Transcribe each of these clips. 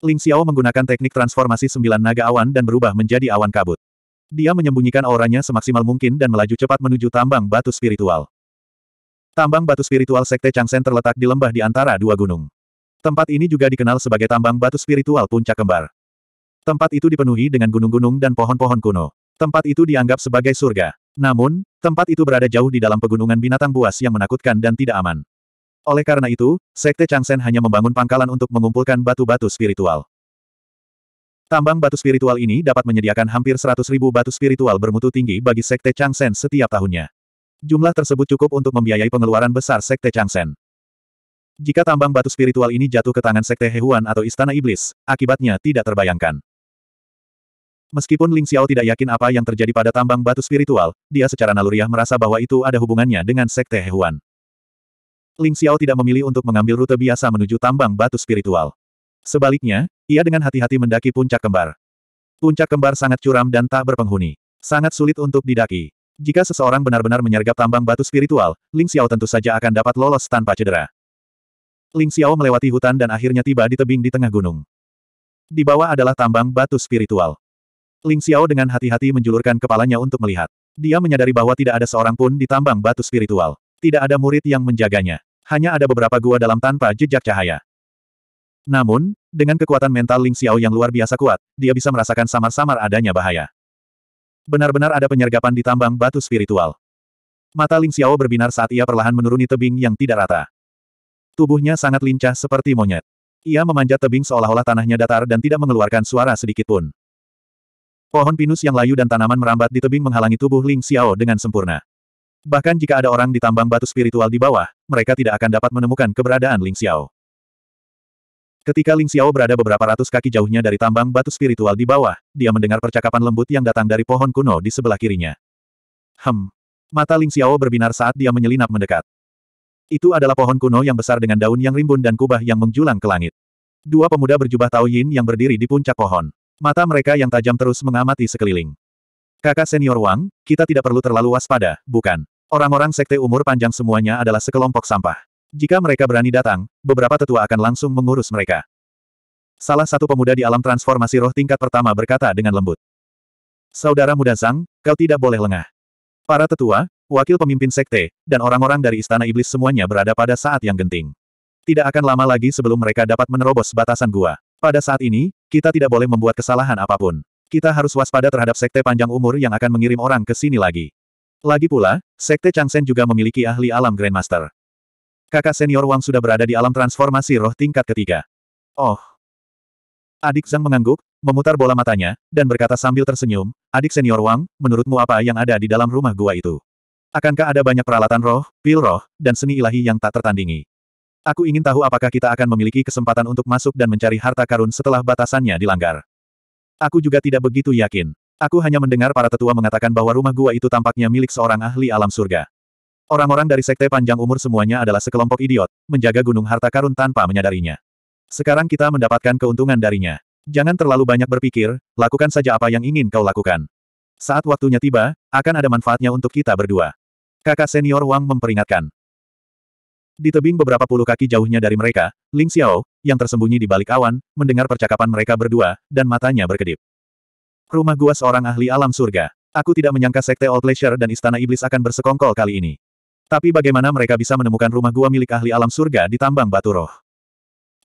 Ling Xiao menggunakan teknik transformasi sembilan naga awan dan berubah menjadi awan kabut. Dia menyembunyikan auranya semaksimal mungkin dan melaju cepat menuju tambang batu spiritual. Tambang batu spiritual Sekte Changsen terletak di lembah di antara dua gunung. Tempat ini juga dikenal sebagai tambang batu spiritual puncak kembar. Tempat itu dipenuhi dengan gunung-gunung dan pohon-pohon kuno. Tempat itu dianggap sebagai surga. Namun, tempat itu berada jauh di dalam pegunungan binatang buas yang menakutkan dan tidak aman. Oleh karena itu, Sekte Changsen hanya membangun pangkalan untuk mengumpulkan batu-batu spiritual. Tambang batu spiritual ini dapat menyediakan hampir 100 ribu batu spiritual bermutu tinggi bagi Sekte Changsen setiap tahunnya. Jumlah tersebut cukup untuk membiayai pengeluaran besar Sekte Changsen. Jika tambang batu spiritual ini jatuh ke tangan Sekte Hehuan atau Istana Iblis, akibatnya tidak terbayangkan. Meskipun Ling Xiao tidak yakin apa yang terjadi pada tambang batu spiritual, dia secara naluriah merasa bahwa itu ada hubungannya dengan Sekte Hehuan. Ling Xiao tidak memilih untuk mengambil rute biasa menuju tambang batu spiritual. Sebaliknya, ia dengan hati-hati mendaki puncak kembar. Puncak kembar sangat curam dan tak berpenghuni. Sangat sulit untuk didaki. Jika seseorang benar-benar menyergap tambang batu spiritual, Ling Xiao tentu saja akan dapat lolos tanpa cedera. Ling Xiao melewati hutan dan akhirnya tiba di tebing di tengah gunung. Di bawah adalah tambang batu spiritual. Ling Xiao dengan hati-hati menjulurkan kepalanya untuk melihat. Dia menyadari bahwa tidak ada seorang pun di tambang batu spiritual. Tidak ada murid yang menjaganya. Hanya ada beberapa gua dalam tanpa jejak cahaya. Namun, dengan kekuatan mental Ling Xiao yang luar biasa kuat, dia bisa merasakan samar-samar adanya bahaya. Benar-benar ada penyergapan di tambang batu spiritual. Mata Ling Xiao berbinar saat ia perlahan menuruni tebing yang tidak rata. Tubuhnya sangat lincah seperti monyet. Ia memanjat tebing seolah-olah tanahnya datar dan tidak mengeluarkan suara sedikit pun. Pohon pinus yang layu dan tanaman merambat di tebing menghalangi tubuh Ling Xiao dengan sempurna. Bahkan jika ada orang di tambang batu spiritual di bawah, mereka tidak akan dapat menemukan keberadaan Ling Xiao. Ketika Ling Xiao berada beberapa ratus kaki jauhnya dari tambang batu spiritual di bawah, dia mendengar percakapan lembut yang datang dari pohon kuno di sebelah kirinya. Hem. Mata Ling Xiao berbinar saat dia menyelinap mendekat. Itu adalah pohon kuno yang besar dengan daun yang rimbun dan kubah yang menjulang ke langit. Dua pemuda berjubah Tao Yin yang berdiri di puncak pohon. Mata mereka yang tajam terus mengamati sekeliling. Kakak senior Wang, kita tidak perlu terlalu waspada, bukan? Orang-orang sekte umur panjang semuanya adalah sekelompok sampah. Jika mereka berani datang, beberapa tetua akan langsung mengurus mereka. Salah satu pemuda di alam transformasi roh tingkat pertama berkata dengan lembut. Saudara muda Zhang, kau tidak boleh lengah. Para tetua, wakil pemimpin sekte, dan orang-orang dari istana iblis semuanya berada pada saat yang genting. Tidak akan lama lagi sebelum mereka dapat menerobos batasan gua. Pada saat ini, kita tidak boleh membuat kesalahan apa pun. Kita harus waspada terhadap sekte panjang umur yang akan mengirim orang ke sini lagi. Lagi pula, sekte Changsen juga memiliki ahli alam Grandmaster. Kakak senior Wang sudah berada di alam transformasi roh tingkat ketiga. Oh. Adik Zhang mengangguk, memutar bola matanya, dan berkata sambil tersenyum, Adik senior Wang, menurutmu apa yang ada di dalam rumah gua itu? Akankah ada banyak peralatan roh, pil roh, dan seni ilahi yang tak tertandingi? Aku ingin tahu apakah kita akan memiliki kesempatan untuk masuk dan mencari harta karun setelah batasannya dilanggar. Aku juga tidak begitu yakin. Aku hanya mendengar para tetua mengatakan bahwa rumah gua itu tampaknya milik seorang ahli alam surga. Orang-orang dari sekte panjang umur semuanya adalah sekelompok idiot, menjaga gunung harta karun tanpa menyadarinya. Sekarang kita mendapatkan keuntungan darinya. Jangan terlalu banyak berpikir, lakukan saja apa yang ingin kau lakukan. Saat waktunya tiba, akan ada manfaatnya untuk kita berdua. Kakak senior Wang memperingatkan. Di tebing beberapa puluh kaki jauhnya dari mereka, Ling Xiao, yang tersembunyi di balik awan, mendengar percakapan mereka berdua, dan matanya berkedip. Rumah gua seorang ahli alam surga. Aku tidak menyangka Sekte Old Pleasure dan Istana Iblis akan bersekongkol kali ini. Tapi bagaimana mereka bisa menemukan rumah gua milik ahli alam surga di tambang batu roh?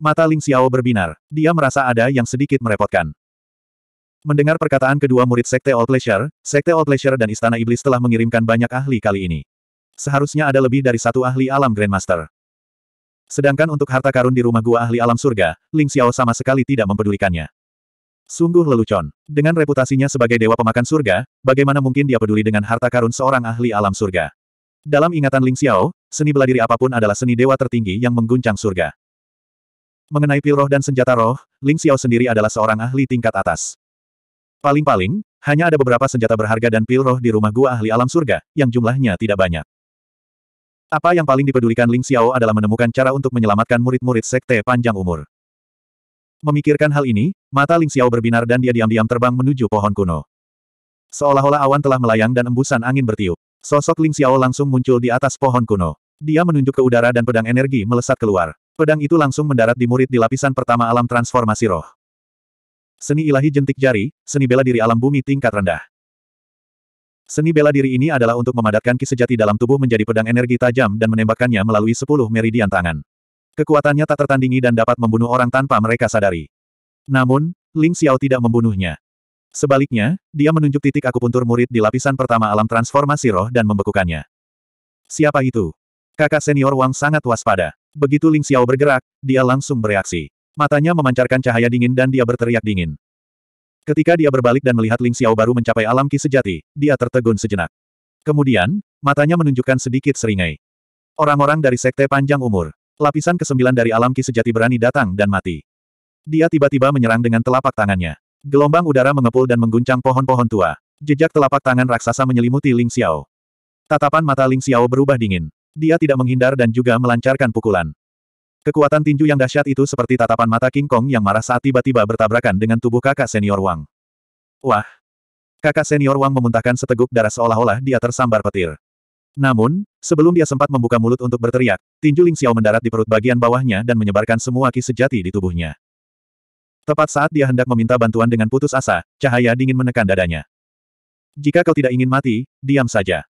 Mata Ling Xiao berbinar. Dia merasa ada yang sedikit merepotkan. Mendengar perkataan kedua murid Sekte Old Pleasure, Sekte Old Pleasure dan Istana Iblis telah mengirimkan banyak ahli kali ini. Seharusnya ada lebih dari satu ahli alam Grandmaster. Sedangkan untuk harta karun di rumah gua ahli alam surga, Ling Xiao sama sekali tidak mempedulikannya. Sungguh lelucon. Dengan reputasinya sebagai dewa pemakan surga, bagaimana mungkin dia peduli dengan harta karun seorang ahli alam surga? Dalam ingatan Ling Xiao, seni beladiri apa pun adalah seni dewa tertinggi yang mengguncang surga. Mengenai pil roh dan senjata roh, Ling Xiao sendiri adalah seorang ahli tingkat atas. Paling-paling, hanya ada beberapa senjata berharga dan pil roh di rumah gua ahli alam surga, yang jumlahnya tidak banyak. Apa yang paling dipedulikan Ling Xiao adalah menemukan cara untuk menyelamatkan murid-murid sekte panjang umur. Memikirkan hal ini, mata Ling Xiao berbinar dan dia diam-diam terbang menuju pohon kuno. Seolah-olah awan telah melayang dan embusan angin bertiup. Sosok Ling Xiao langsung muncul di atas pohon kuno. Dia menunjuk ke udara dan pedang energi melesat keluar. Pedang itu langsung mendarat di murid di lapisan pertama alam transformasi roh. Seni ilahi jentik jari, seni bela diri alam bumi tingkat rendah. Seni bela diri ini adalah untuk memadatkan ki sejati dalam tubuh menjadi pedang energi tajam dan menembakkannya melalui sepuluh meridian tangan. Kekuatannya tak tertandingi dan dapat membunuh orang tanpa mereka sadari. Namun, Ling Xiao tidak membunuhnya. Sebaliknya, dia menunjuk titik akupuntur murid di lapisan pertama alam transformasi roh dan membekukannya. Siapa itu? Kakak senior Wang sangat waspada. Begitu Ling Xiao bergerak, dia langsung bereaksi. Matanya memancarkan cahaya dingin dan dia berteriak dingin. Ketika dia berbalik dan melihat Ling Xiao baru mencapai alam ki sejati, dia tertegun sejenak. Kemudian, matanya menunjukkan sedikit seringai. Orang-orang dari Sekte Panjang Umur. Lapisan kesembilan dari alam ki sejati berani datang dan mati. Dia tiba-tiba menyerang dengan telapak tangannya. Gelombang udara mengepul dan mengguncang pohon-pohon tua. Jejak telapak tangan raksasa menyelimuti Ling Xiao. Tatapan mata Ling Xiao berubah dingin. Dia tidak menghindar dan juga melancarkan pukulan. Kekuatan tinju yang dahsyat itu seperti tatapan mata King Kong yang marah saat tiba-tiba bertabrakan dengan tubuh kakak senior Wang. Wah! Kakak senior Wang memuntahkan seteguk darah seolah-olah dia tersambar petir. Namun, sebelum dia sempat membuka mulut untuk berteriak, tinju Ling Xiao mendarat di perut bagian bawahnya dan menyebarkan semua ki sejati di tubuhnya. Tepat saat dia hendak meminta bantuan dengan putus asa, cahaya dingin menekan dadanya. Jika kau tidak ingin mati, diam saja.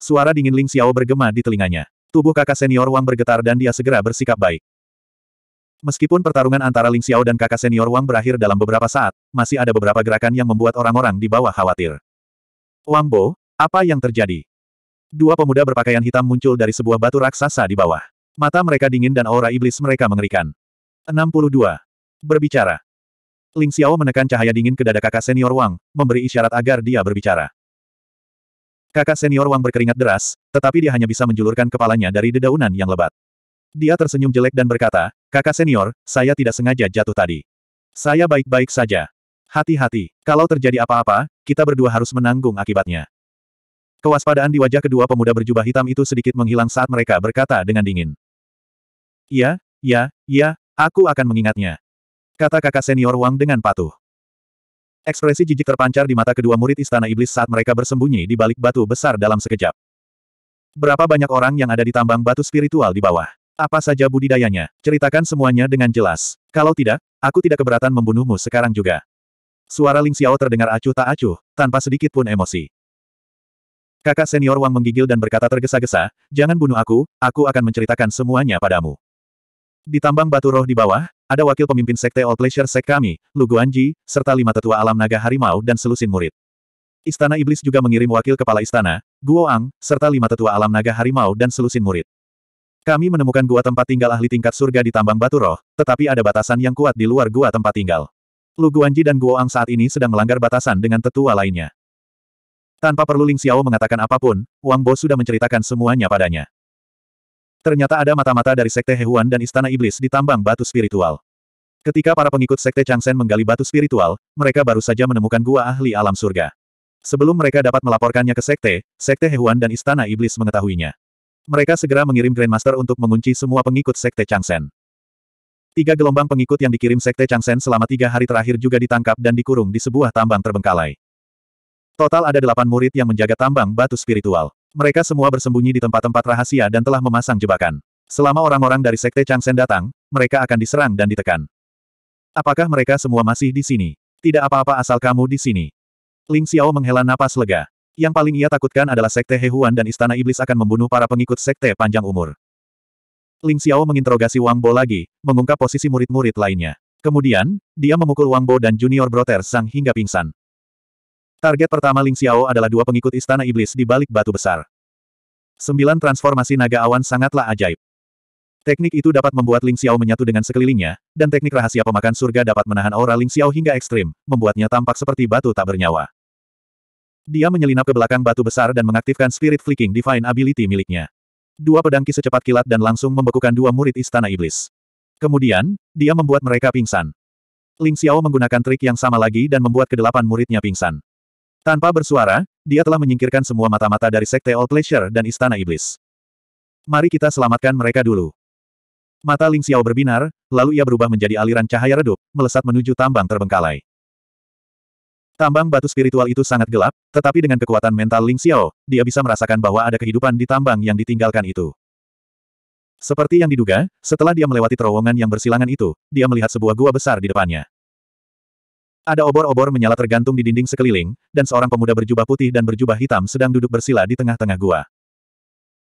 Suara dingin Ling Xiao bergema di telinganya. Tubuh kakak senior Wang bergetar dan dia segera bersikap baik. Meskipun pertarungan antara Ling Xiao dan kakak senior Wang berakhir dalam beberapa saat, masih ada beberapa gerakan yang membuat orang-orang di bawah khawatir. Wang Bo, apa yang terjadi? Dua pemuda berpakaian hitam muncul dari sebuah batu raksasa di bawah. Mata mereka dingin dan aura iblis mereka mengerikan. 62. Berbicara. Ling Xiao menekan cahaya dingin ke dada kakak senior Wang, memberi isyarat agar dia berbicara. Kakak senior Wang berkeringat deras, tetapi dia hanya bisa menjulurkan kepalanya dari dedaunan yang lebat. Dia tersenyum jelek dan berkata, kakak senior, saya tidak sengaja jatuh tadi. Saya baik-baik saja. Hati-hati, kalau terjadi apa-apa, kita berdua harus menanggung akibatnya. Kewaspadaan di wajah kedua pemuda berjubah hitam itu sedikit menghilang saat mereka berkata dengan dingin. Iya, iya, iya, aku akan mengingatnya. Kata kakak senior Wang dengan patuh. Ekspresi jijik terpancar di mata kedua murid Istana Iblis saat mereka bersembunyi di balik batu besar dalam sekejap. Berapa banyak orang yang ada di tambang batu spiritual di bawah? Apa saja budidayanya? Ceritakan semuanya dengan jelas. Kalau tidak, aku tidak keberatan membunuhmu sekarang juga. Suara Ling Xiao terdengar acuh tak acuh, tanpa sedikit pun emosi. Kakak senior Wang menggigil dan berkata tergesa-gesa, jangan bunuh aku, aku akan menceritakan semuanya padamu. Di tambang batu roh di bawah, ada wakil pemimpin sekte All Pleasure Sek kami, Lu Guanji, serta lima tetua alam naga harimau dan selusin murid. Istana Iblis juga mengirim wakil kepala istana, Guo Ang, serta lima tetua alam naga harimau dan selusin murid. Kami menemukan gua tempat tinggal ahli tingkat surga di tambang batu roh, tetapi ada batasan yang kuat di luar gua tempat tinggal. Lu Guanji dan Guo Ang saat ini sedang melanggar batasan dengan tetua lainnya. Tanpa perlu Ling Xiao mengatakan apa pun, Wang Bo sudah menceritakan semuanya padanya. Ternyata ada mata-mata dari Sekte Hehuan dan Istana Iblis di tambang batu spiritual. Ketika para pengikut Sekte Changsen menggali batu spiritual, mereka baru saja menemukan gua ahli alam surga. Sebelum mereka dapat melaporkannya ke Sekte, Sekte Hehuan dan Istana Iblis mengetahuinya. Mereka segera mengirim Grandmaster untuk mengunci semua pengikut Sekte Changsen. Tiga gelombang pengikut yang dikirim Sekte Changsen selama tiga hari terakhir juga ditangkap dan dikurung di sebuah tambang terbengkalai. Total ada delapan murid yang menjaga tambang batu spiritual. Mereka semua bersembunyi di tempat-tempat rahasia dan telah memasang jebakan. Selama orang-orang dari Sekte Changsen datang, mereka akan diserang dan ditekan. Apakah mereka semua masih di sini? Tidak apa-apa asal kamu di sini. Ling Xiao menghela napas lega. Yang paling ia takutkan adalah Sekte Hehuan dan Istana Iblis akan membunuh para pengikut Sekte Panjang Umur. Ling Xiao menginterogasi Wang Bo lagi, mengungkap posisi murid-murid lainnya. Kemudian, dia memukul Wang Bo dan Junior Brother Sang hingga pingsan. Target pertama Ling Xiao adalah dua pengikut Istana Iblis di balik batu besar. Sembilan transformasi naga awan sangatlah ajaib. Teknik itu dapat membuat Ling Xiao menyatu dengan sekelilingnya, dan teknik rahasia pemakan surga dapat menahan aura Ling Xiao hingga ekstrim, membuatnya tampak seperti batu tak bernyawa. Dia menyelinap ke belakang batu besar dan mengaktifkan Spirit Flicking Divine Ability miliknya. Dua pedangki secepat kilat dan langsung membekukan dua murid Istana Iblis. Kemudian, dia membuat mereka pingsan. Ling Xiao menggunakan trik yang sama lagi dan membuat kedelapan muridnya pingsan. Tanpa bersuara, dia telah menyingkirkan semua mata-mata dari Sekte All Pleasure dan Istana Iblis. Mari kita selamatkan mereka dulu. Mata Ling Xiao berbinar, lalu ia berubah menjadi aliran cahaya redup, melesat menuju tambang terbengkalai. Tambang batu spiritual itu sangat gelap, tetapi dengan kekuatan mental Ling Xiao, dia bisa merasakan bahwa ada kehidupan di tambang yang ditinggalkan itu. Seperti yang diduga, setelah dia melewati terowongan yang bersilangan itu, dia melihat sebuah gua besar di depannya. Ada obor-obor menyala tergantung di dinding sekeliling, dan seorang pemuda berjubah putih dan berjubah hitam sedang duduk bersila di tengah-tengah gua.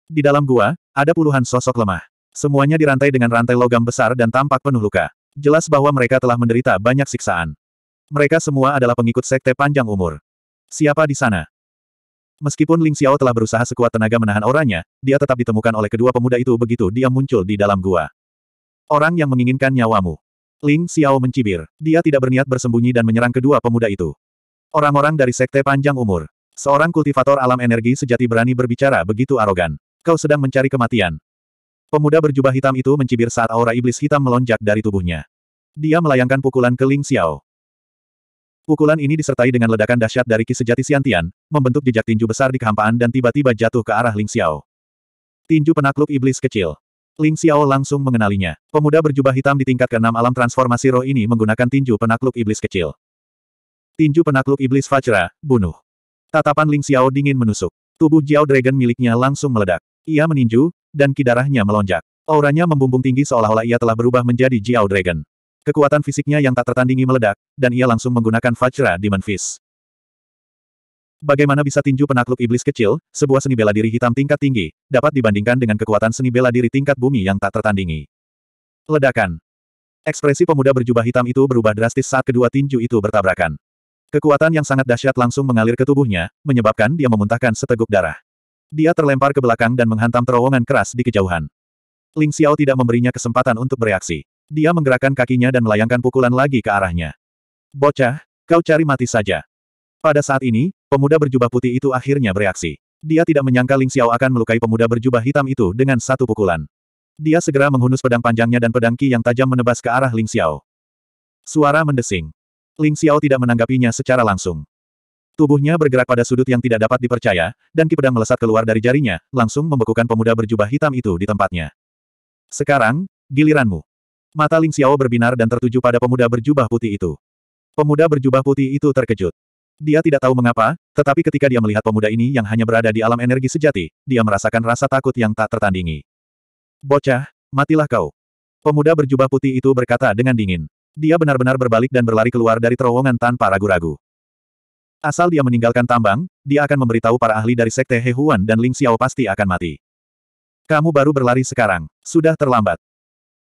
Di dalam gua, ada puluhan sosok lemah. Semuanya dirantai dengan rantai logam besar dan tampak penuh luka. Jelas bahwa mereka telah menderita banyak siksaan. Mereka semua adalah pengikut sekte panjang umur. Siapa di sana? Meskipun Ling Xiao telah berusaha sekuat tenaga menahan auranya, dia tetap ditemukan oleh kedua pemuda itu begitu dia muncul di dalam gua. Orang yang menginginkan nyawamu. Ling Xiao mencibir. Dia tidak berniat bersembunyi dan menyerang kedua pemuda itu. Orang-orang dari Sekte Panjang Umur. Seorang kultivator alam energi sejati berani berbicara begitu arogan. Kau sedang mencari kematian. Pemuda berjubah hitam itu mencibir saat aura iblis hitam melonjak dari tubuhnya. Dia melayangkan pukulan ke Ling Xiao. Pukulan ini disertai dengan ledakan dahsyat dari ki sejati Siantian, membentuk jejak tinju besar di kehampaan dan tiba-tiba jatuh ke arah Ling Xiao. Tinju penakluk iblis kecil. Ling Xiao langsung mengenalinya. Pemuda berjubah hitam di tingkat keenam alam transformasi roh ini menggunakan tinju penakluk iblis kecil. Tinju penakluk iblis Fajra, bunuh. Tatapan Ling Xiao dingin menusuk. Tubuh Jiao Dragon miliknya langsung meledak. Ia meninju, dan kidarahnya melonjak. Auranya membumbung tinggi seolah-olah ia telah berubah menjadi Jiao Dragon. Kekuatan fisiknya yang tak tertandingi meledak, dan ia langsung menggunakan Fajra Demon Fist. Bagaimana bisa tinju penakluk iblis kecil, sebuah seni bela diri hitam tingkat tinggi, dapat dibandingkan dengan kekuatan seni bela diri tingkat bumi yang tak tertandingi. Ledakan. Ekspresi pemuda berjubah hitam itu berubah drastis saat kedua tinju itu bertabrakan. Kekuatan yang sangat dahsyat langsung mengalir ke tubuhnya, menyebabkan dia memuntahkan seteguk darah. Dia terlempar ke belakang dan menghantam terowongan keras di kejauhan. Ling Xiao tidak memberinya kesempatan untuk bereaksi. Dia menggerakkan kakinya dan melayangkan pukulan lagi ke arahnya. Bocah, kau cari mati saja. Pada saat ini, pemuda berjubah putih itu akhirnya bereaksi. Dia tidak menyangka Ling Xiao akan melukai pemuda berjubah hitam itu dengan satu pukulan. Dia segera menghunus pedang panjangnya dan pedang ki yang tajam menebas ke arah Ling Xiao. Suara mendesing. Ling Xiao tidak menanggapinya secara langsung. Tubuhnya bergerak pada sudut yang tidak dapat dipercaya, dan ki pedang melesat keluar dari jarinya, langsung membekukan pemuda berjubah hitam itu di tempatnya. Sekarang, giliranmu. Mata Ling Xiao berbinar dan tertuju pada pemuda berjubah putih itu. Pemuda berjubah putih itu terkejut. Dia tidak tahu mengapa, tetapi ketika dia melihat pemuda ini yang hanya berada di alam energi sejati, dia merasakan rasa takut yang tak tertandingi. Bocah, matilah kau. Pemuda berjubah putih itu berkata dengan dingin. Dia benar-benar berbalik dan berlari keluar dari terowongan tanpa ragu-ragu. Asal dia meninggalkan tambang, dia akan memberitahu para ahli dari Sekte Hehuan dan Ling Xiao pasti akan mati. Kamu baru berlari sekarang. Sudah terlambat.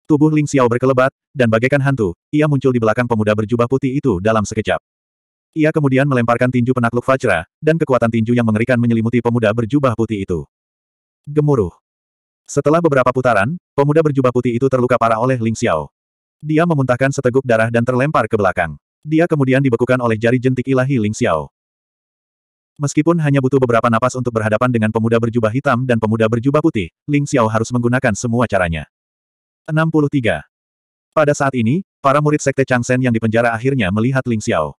Tubuh Ling Xiao berkelebat, dan bagaikan hantu, ia muncul di belakang pemuda berjubah putih itu dalam sekejap. Ia kemudian melemparkan tinju penakluk Fajra, dan kekuatan tinju yang mengerikan menyelimuti pemuda berjubah putih itu. Gemuruh. Setelah beberapa putaran, pemuda berjubah putih itu terluka parah oleh Ling Xiao. Dia memuntahkan seteguk darah dan terlempar ke belakang. Dia kemudian dibekukan oleh jari jentik ilahi Ling Xiao. Meskipun hanya butuh beberapa napas untuk berhadapan dengan pemuda berjubah hitam dan pemuda berjubah putih, Ling Xiao harus menggunakan semua caranya. 63. Pada saat ini, para murid Sekte Changsen yang dipenjara akhirnya melihat Ling Xiao.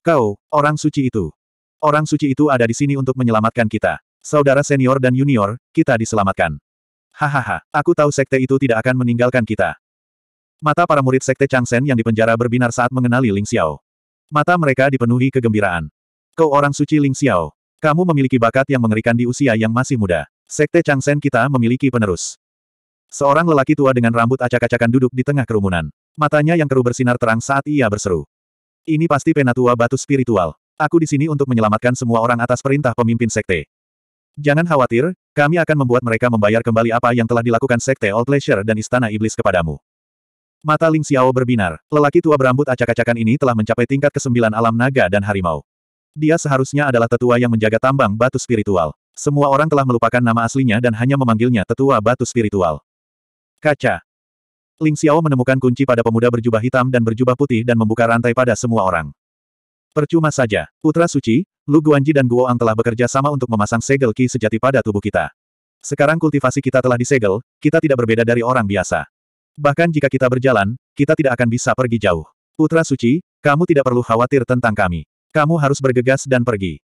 Kau, orang suci itu. Orang suci itu ada di sini untuk menyelamatkan kita. Saudara senior dan junior, kita diselamatkan. Hahaha, aku tahu sekte itu tidak akan meninggalkan kita. Mata para murid sekte Changsen yang dipenjara berbinar saat mengenali Ling Xiao. Mata mereka dipenuhi kegembiraan. Kau orang suci Ling Xiao. Kamu memiliki bakat yang mengerikan di usia yang masih muda. Sekte Changsen kita memiliki penerus. Seorang lelaki tua dengan rambut acak-acakan duduk di tengah kerumunan. Matanya yang keruh bersinar terang saat ia berseru. Ini pasti penatua batu spiritual. Aku di sini untuk menyelamatkan semua orang atas perintah pemimpin sekte. Jangan khawatir, kami akan membuat mereka membayar kembali apa yang telah dilakukan sekte Old Pleasure dan Istana Iblis kepadamu. Mata Ling Xiao berbinar. Lelaki tua berambut acak-acakan ini telah mencapai tingkat kesembilan alam naga dan harimau. Dia seharusnya adalah tetua yang menjaga tambang batu spiritual. Semua orang telah melupakan nama aslinya dan hanya memanggilnya tetua batu spiritual. Kaca. Ling Xiao menemukan kunci pada pemuda berjubah hitam dan berjubah putih dan membuka rantai pada semua orang. Percuma saja, Putra Suci, Lu Guanji dan Guo Ang telah bekerja sama untuk memasang segel ki sejati pada tubuh kita. Sekarang kultivasi kita telah disegel, kita tidak berbeda dari orang biasa. Bahkan jika kita berjalan, kita tidak akan bisa pergi jauh. Putra Suci, kamu tidak perlu khawatir tentang kami. Kamu harus bergegas dan pergi.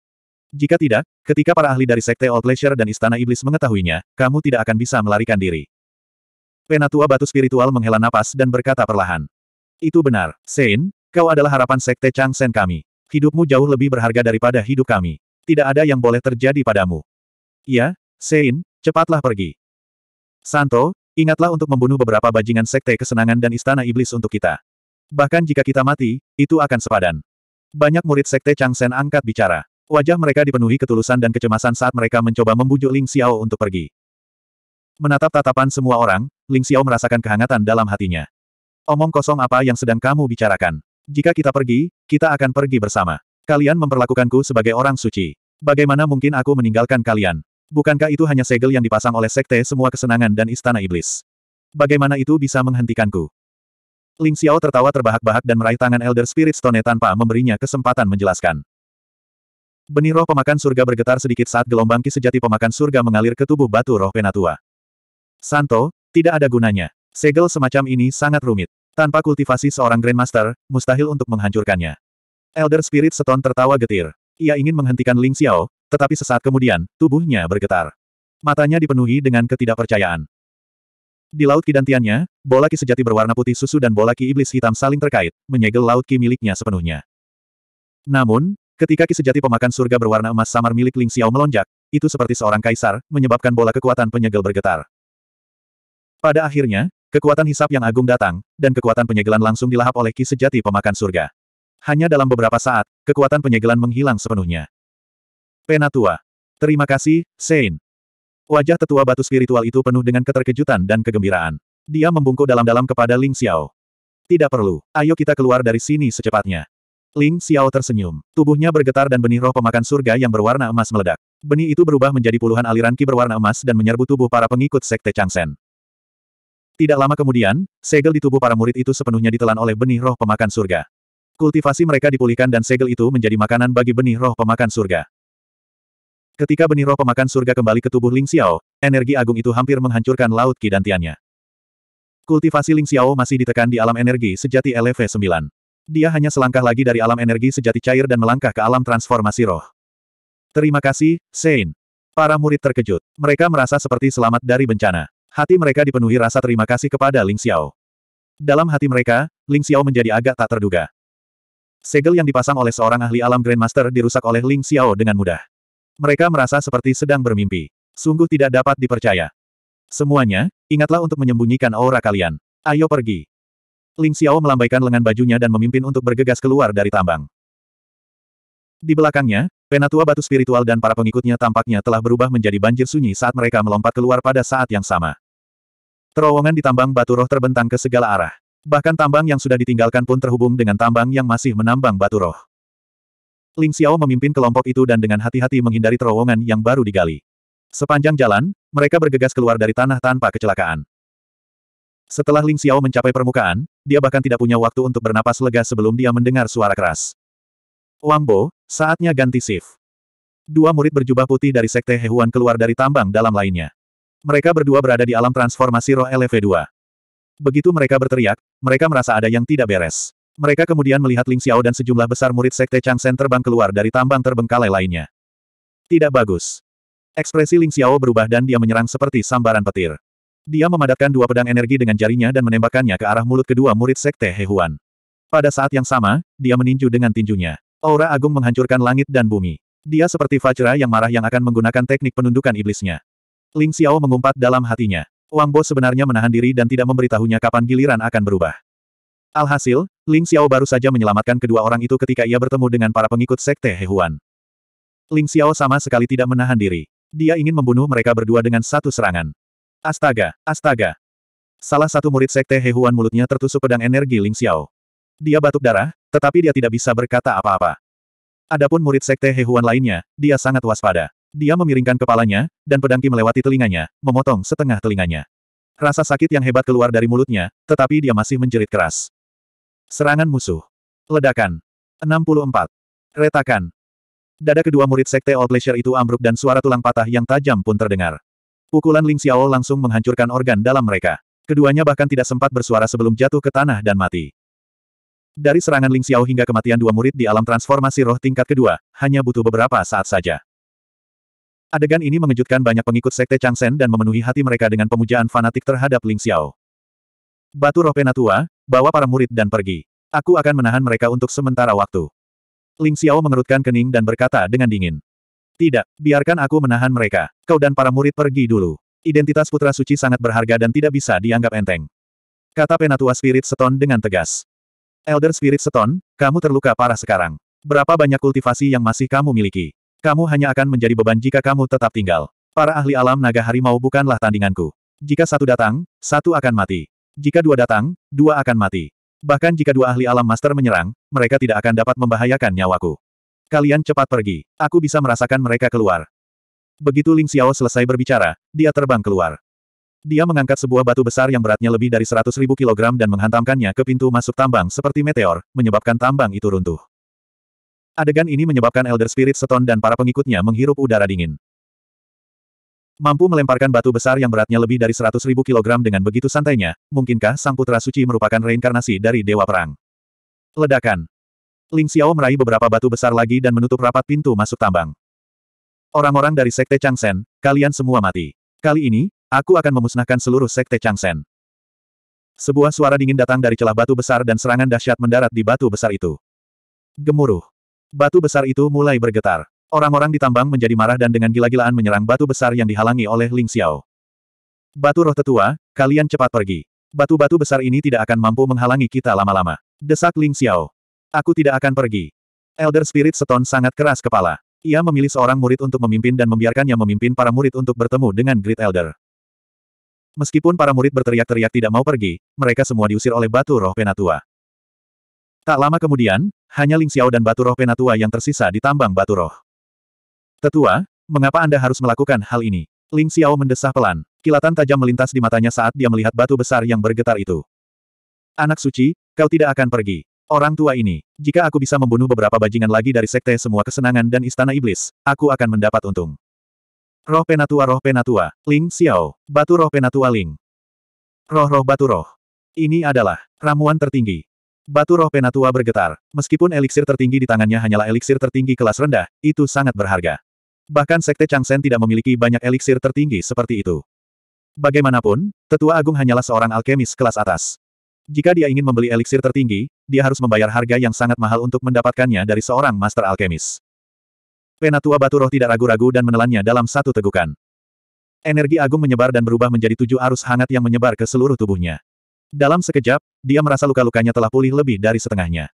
Jika tidak, ketika para ahli dari Sekte Old Leisure dan Istana Iblis mengetahuinya, kamu tidak akan bisa melarikan diri. Penatua batu spiritual menghela napas dan berkata perlahan. Itu benar, Sein, kau adalah harapan sekte Changsen kami. Hidupmu jauh lebih berharga daripada hidup kami. Tidak ada yang boleh terjadi padamu. Ya, Sein, cepatlah pergi. Santo, ingatlah untuk membunuh beberapa bajingan sekte kesenangan dan istana iblis untuk kita. Bahkan jika kita mati, itu akan sepadan. Banyak murid Sekte Changsen angkat bicara. Wajah mereka dipenuhi ketulusan dan kecemasan saat mereka mencoba membujuk Ling Xiao untuk pergi. Menatap tatapan semua orang, Ling Xiao merasakan kehangatan dalam hatinya. Omong kosong apa yang sedang kamu bicarakan? Jika kita pergi, kita akan pergi bersama. Kalian memperlakukanku sebagai orang suci. Bagaimana mungkin aku meninggalkan kalian? Bukankah itu hanya segel yang dipasang oleh sekte semua kesenangan dan istana iblis? Bagaimana itu bisa menghentikanku? Ling Xiao tertawa terbahak-bahak dan meraih tangan Elder Spirit Stone tanpa memberinya kesempatan menjelaskan. Benih roh pemakan surga bergetar sedikit saat gelombang ki sejati pemakan surga mengalir ke tubuh batu roh penatua. Santo, tidak ada gunanya. Segel semacam ini sangat rumit. Tanpa kultivasi seorang Grandmaster, mustahil untuk menghancurkannya. Elder Spirit Stone tertawa getir. Ia ingin menghentikan Ling Xiao, tetapi sesaat kemudian, tubuhnya bergetar. Matanya dipenuhi dengan ketidakpercayaan. Di laut kidantiannya, bola ki sejati berwarna putih susu dan bola ki iblis hitam saling terkait, menyegel laut ki miliknya sepenuhnya. Namun, Ketika ki sejati pemakan surga berwarna emas samar milik Ling Xiao melonjak, itu seperti seorang kaisar, menyebabkan bola kekuatan penyegel bergetar. Pada akhirnya, kekuatan hisap yang agung datang, dan kekuatan penyegelan langsung dilahap oleh ki sejati pemakan surga. Hanya dalam beberapa saat, kekuatan penyegelan menghilang sepenuhnya. Penatua. Terima kasih, Sein. Wajah tetua batu spiritual itu penuh dengan keterkejutan dan kegembiraan. Dia membungkuk dalam-dalam kepada Ling Xiao. Tidak perlu, ayo kita keluar dari sini secepatnya. Ling Xiao tersenyum. Tubuhnya bergetar dan benih roh pemakan surga yang berwarna emas meledak. Benih itu berubah menjadi puluhan aliran ki berwarna emas dan menyerbu tubuh para pengikut Sekte Changsen. Tidak lama kemudian, segel di tubuh para murid itu sepenuhnya ditelan oleh benih roh pemakan surga. Kultivasi mereka dipulihkan dan segel itu menjadi makanan bagi benih roh pemakan surga. Ketika benih roh pemakan surga kembali ke tubuh Ling Xiao, energi agung itu hampir menghancurkan laut ki dantiannya. Kultivasi Ling Xiao masih ditekan di alam energi sejati LV9. Dia hanya selangkah lagi dari alam energi sejati cair dan melangkah ke alam transformasi roh. Terima kasih, Saint. Para murid terkejut. Mereka merasa seperti selamat dari bencana. Hati mereka dipenuhi rasa terima kasih kepada Ling Xiao. Dalam hati mereka, Ling Xiao menjadi agak tak terduga. Segel yang dipasang oleh seorang ahli alam Grandmaster dirusak oleh Ling Xiao dengan mudah. Mereka merasa seperti sedang bermimpi. Sungguh tidak dapat dipercaya. Semuanya, ingatlah untuk menyembunyikan aura kalian. Ayo pergi. Ling Xiao melambaikan lengan bajunya dan memimpin untuk bergegas keluar dari tambang. Di belakangnya, penatua batu spiritual dan para pengikutnya tampaknya telah berubah menjadi banjir sunyi saat mereka melompat keluar pada saat yang sama. Terowongan di tambang batu roh terbentang ke segala arah. Bahkan tambang yang sudah ditinggalkan pun terhubung dengan tambang yang masih menambang batu roh. Ling Xiao memimpin kelompok itu dan dengan hati-hati menghindari terowongan yang baru digali. Sepanjang jalan, mereka bergegas keluar dari tanah tanpa kecelakaan. Setelah Ling Xiao mencapai permukaan, dia bahkan tidak punya waktu untuk bernapas lega sebelum dia mendengar suara keras. Wang Bo, saatnya ganti shift. Dua murid berjubah putih dari Sekte Hehuan keluar dari tambang dalam lainnya. Mereka berdua berada di alam transformasi roh LV2. Begitu mereka berteriak, mereka merasa ada yang tidak beres. Mereka kemudian melihat Ling Xiao dan sejumlah besar murid Sekte Changsen terbang keluar dari tambang terbengkalai lainnya. Tidak bagus. Ekspresi Ling Xiao berubah dan dia menyerang seperti sambaran petir. Dia memadatkan dua pedang energi dengan jarinya dan menembakkannya ke arah mulut kedua murid Sekte Hehuan. Pada saat yang sama, dia meninju dengan tinjunya. Aura agung menghancurkan langit dan bumi. Dia seperti Fajra yang marah yang akan menggunakan teknik penundukan iblisnya. Ling Xiao mengumpat dalam hatinya. Wang Bo sebenarnya menahan diri dan tidak memberitahunya kapan giliran akan berubah. Alhasil, Ling Xiao baru saja menyelamatkan kedua orang itu ketika ia bertemu dengan para pengikut Sekte Hehuan. Ling Xiao sama sekali tidak menahan diri. Dia ingin membunuh mereka berdua dengan satu serangan. Astaga, astaga. Salah satu murid sekte Hehuan mulutnya tertusuk pedang energi Ling Xiao. Dia batuk darah, tetapi dia tidak bisa berkata apa-apa. Adapun murid sekte Hehuan lainnya, dia sangat waspada. Dia memiringkan kepalanya, dan pedang Ki melewati telinganya, memotong setengah telinganya. Rasa sakit yang hebat keluar dari mulutnya, tetapi dia masih menjerit keras. Serangan musuh. Ledakan. 64. Retakan. Dada kedua murid sekte Old Pleasure itu ambruk dan suara tulang patah yang tajam pun terdengar. Pukulan Ling Xiao langsung menghancurkan organ dalam mereka. Keduanya bahkan tidak sempat bersuara sebelum jatuh ke tanah dan mati. Dari serangan Ling Xiao hingga kematian dua murid di alam transformasi roh tingkat kedua, hanya butuh beberapa saat saja. Adegan ini mengejutkan banyak pengikut Sekte Changsen dan memenuhi hati mereka dengan pemujaan fanatik terhadap Ling Xiao. Batu roh penatua, bawa para murid dan pergi. Aku akan menahan mereka untuk sementara waktu. Ling Xiao mengerutkan kening dan berkata dengan dingin. Tidak, biarkan aku menahan mereka. Kau dan para murid pergi dulu. Identitas putra suci sangat berharga dan tidak bisa dianggap enteng. Kata penatua spirit Stone dengan tegas. Elder Spirit Stone, kamu terluka parah sekarang. Berapa banyak kultivasi yang masih kamu miliki? Kamu hanya akan menjadi beban jika kamu tetap tinggal. Para ahli alam naga harimau bukanlah tandinganku. Jika satu datang, satu akan mati. Jika dua datang, dua akan mati. Bahkan jika dua ahli alam master menyerang, mereka tidak akan dapat membahayakan nyawaku. Kalian cepat pergi. Aku bisa merasakan mereka keluar. Begitu Ling Xiao selesai berbicara, dia terbang keluar. Dia mengangkat sebuah batu besar yang beratnya lebih dari 100 ribu kilogram dan menghantamkannya ke pintu masuk tambang seperti meteor, menyebabkan tambang itu runtuh. Adegan ini menyebabkan Elder Spirit Stone dan para pengikutnya menghirup udara dingin. Mampu melemparkan batu besar yang beratnya lebih dari 100 ribu kilogram dengan begitu santainya, mungkinkah Sang Putra Suci merupakan reinkarnasi dari Dewa Perang? Ledakan. Ling Xiao meraih beberapa batu besar lagi dan menutup rapat pintu masuk tambang. Orang-orang dari Sekte Changsen, kalian semua mati. Kali ini, Aku akan memusnahkan seluruh sekte Changsen. Sebuah suara dingin datang dari celah batu besar dan serangan dahsyat mendarat di batu besar itu. Gemuruh. Batu besar itu mulai bergetar. Orang-orang di tambang menjadi marah dan dengan gila-gilaan menyerang batu besar yang dihalangi oleh Ling Xiao. Batu roh tetua, kalian cepat pergi. Batu-batu besar ini tidak akan mampu menghalangi kita lama-lama. Desak Ling Xiao. Aku tidak akan pergi. Elder Spirit Stone sangat keras kepala. Ia memilih seorang murid untuk memimpin dan membiarkannya memimpin para murid untuk bertemu dengan Great Elder. Meskipun para murid berteriak-teriak tidak mau pergi, mereka semua diusir oleh batu roh penatua. Tak lama kemudian, hanya Ling Xiao dan batu roh penatua yang tersisa di tambang batu roh. Tetua, mengapa Anda harus melakukan hal ini? Ling Xiao mendesah pelan. Kilatan tajam melintas di matanya saat dia melihat batu besar yang bergetar itu. Anak suci, kau tidak akan pergi. Orang tua ini, jika aku bisa membunuh beberapa bajingan lagi dari sekte semua kesenangan dan istana iblis, aku akan mendapat untung. Roh Penatua Roh Penatua, Ling Xiao, Batu Roh Penatua Ling. Roh-roh Batu Roh. Ini adalah ramuan tertinggi. Batu Roh Penatua bergetar. Meskipun eliksir tertinggi di tangannya hanyalah eliksir tertinggi kelas rendah, itu sangat berharga. Bahkan Sekte Changsen tidak memiliki banyak eliksir tertinggi seperti itu. Bagaimanapun, Tetua Agung hanyalah seorang alkemis kelas atas. Jika dia ingin membeli eliksir tertinggi, dia harus membayar harga yang sangat mahal untuk mendapatkannya dari seorang master alkemis. Penatua Batu Roh tidak ragu-ragu dan menelannya dalam satu tegukan. Energi agung menyebar dan berubah menjadi tujuh arus hangat yang menyebar ke seluruh tubuhnya. Dalam sekejap, dia merasa luka-lukanya telah pulih lebih dari setengahnya.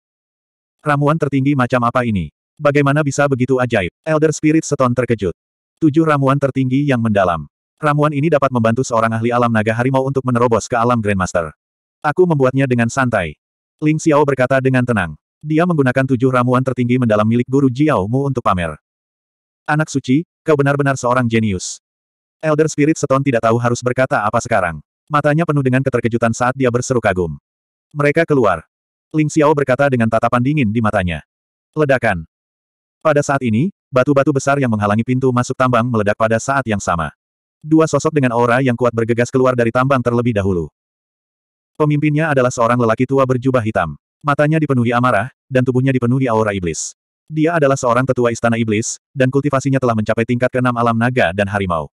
Ramuan tertinggi macam apa ini? Bagaimana bisa begitu ajaib? Elder Spirit Stone terkejut. Tujuh ramuan tertinggi yang mendalam. Ramuan ini dapat membantu seorang ahli alam naga harimau untuk menerobos ke alam Grandmaster. Aku membuatnya dengan santai. Ling Xiao berkata dengan tenang. Dia menggunakan tujuh ramuan tertinggi mendalam milik guru Jiao Mu untuk pamer. Anak suci, kau benar-benar seorang jenius. Elder Spirit Stone tidak tahu harus berkata apa sekarang. Matanya penuh dengan keterkejutan saat dia berseru kagum. Mereka keluar. Ling Xiao berkata dengan tatapan dingin di matanya. Ledakan. Pada saat ini, batu-batu besar yang menghalangi pintu masuk tambang meledak pada saat yang sama. Dua sosok dengan aura yang kuat bergegas keluar dari tambang terlebih dahulu. Pemimpinnya adalah seorang lelaki tua berjubah hitam. Matanya dipenuhi amarah, dan tubuhnya dipenuhi aura iblis. Dia adalah seorang tetua istana iblis, dan kultivasinya telah mencapai tingkat keenam alam naga dan harimau.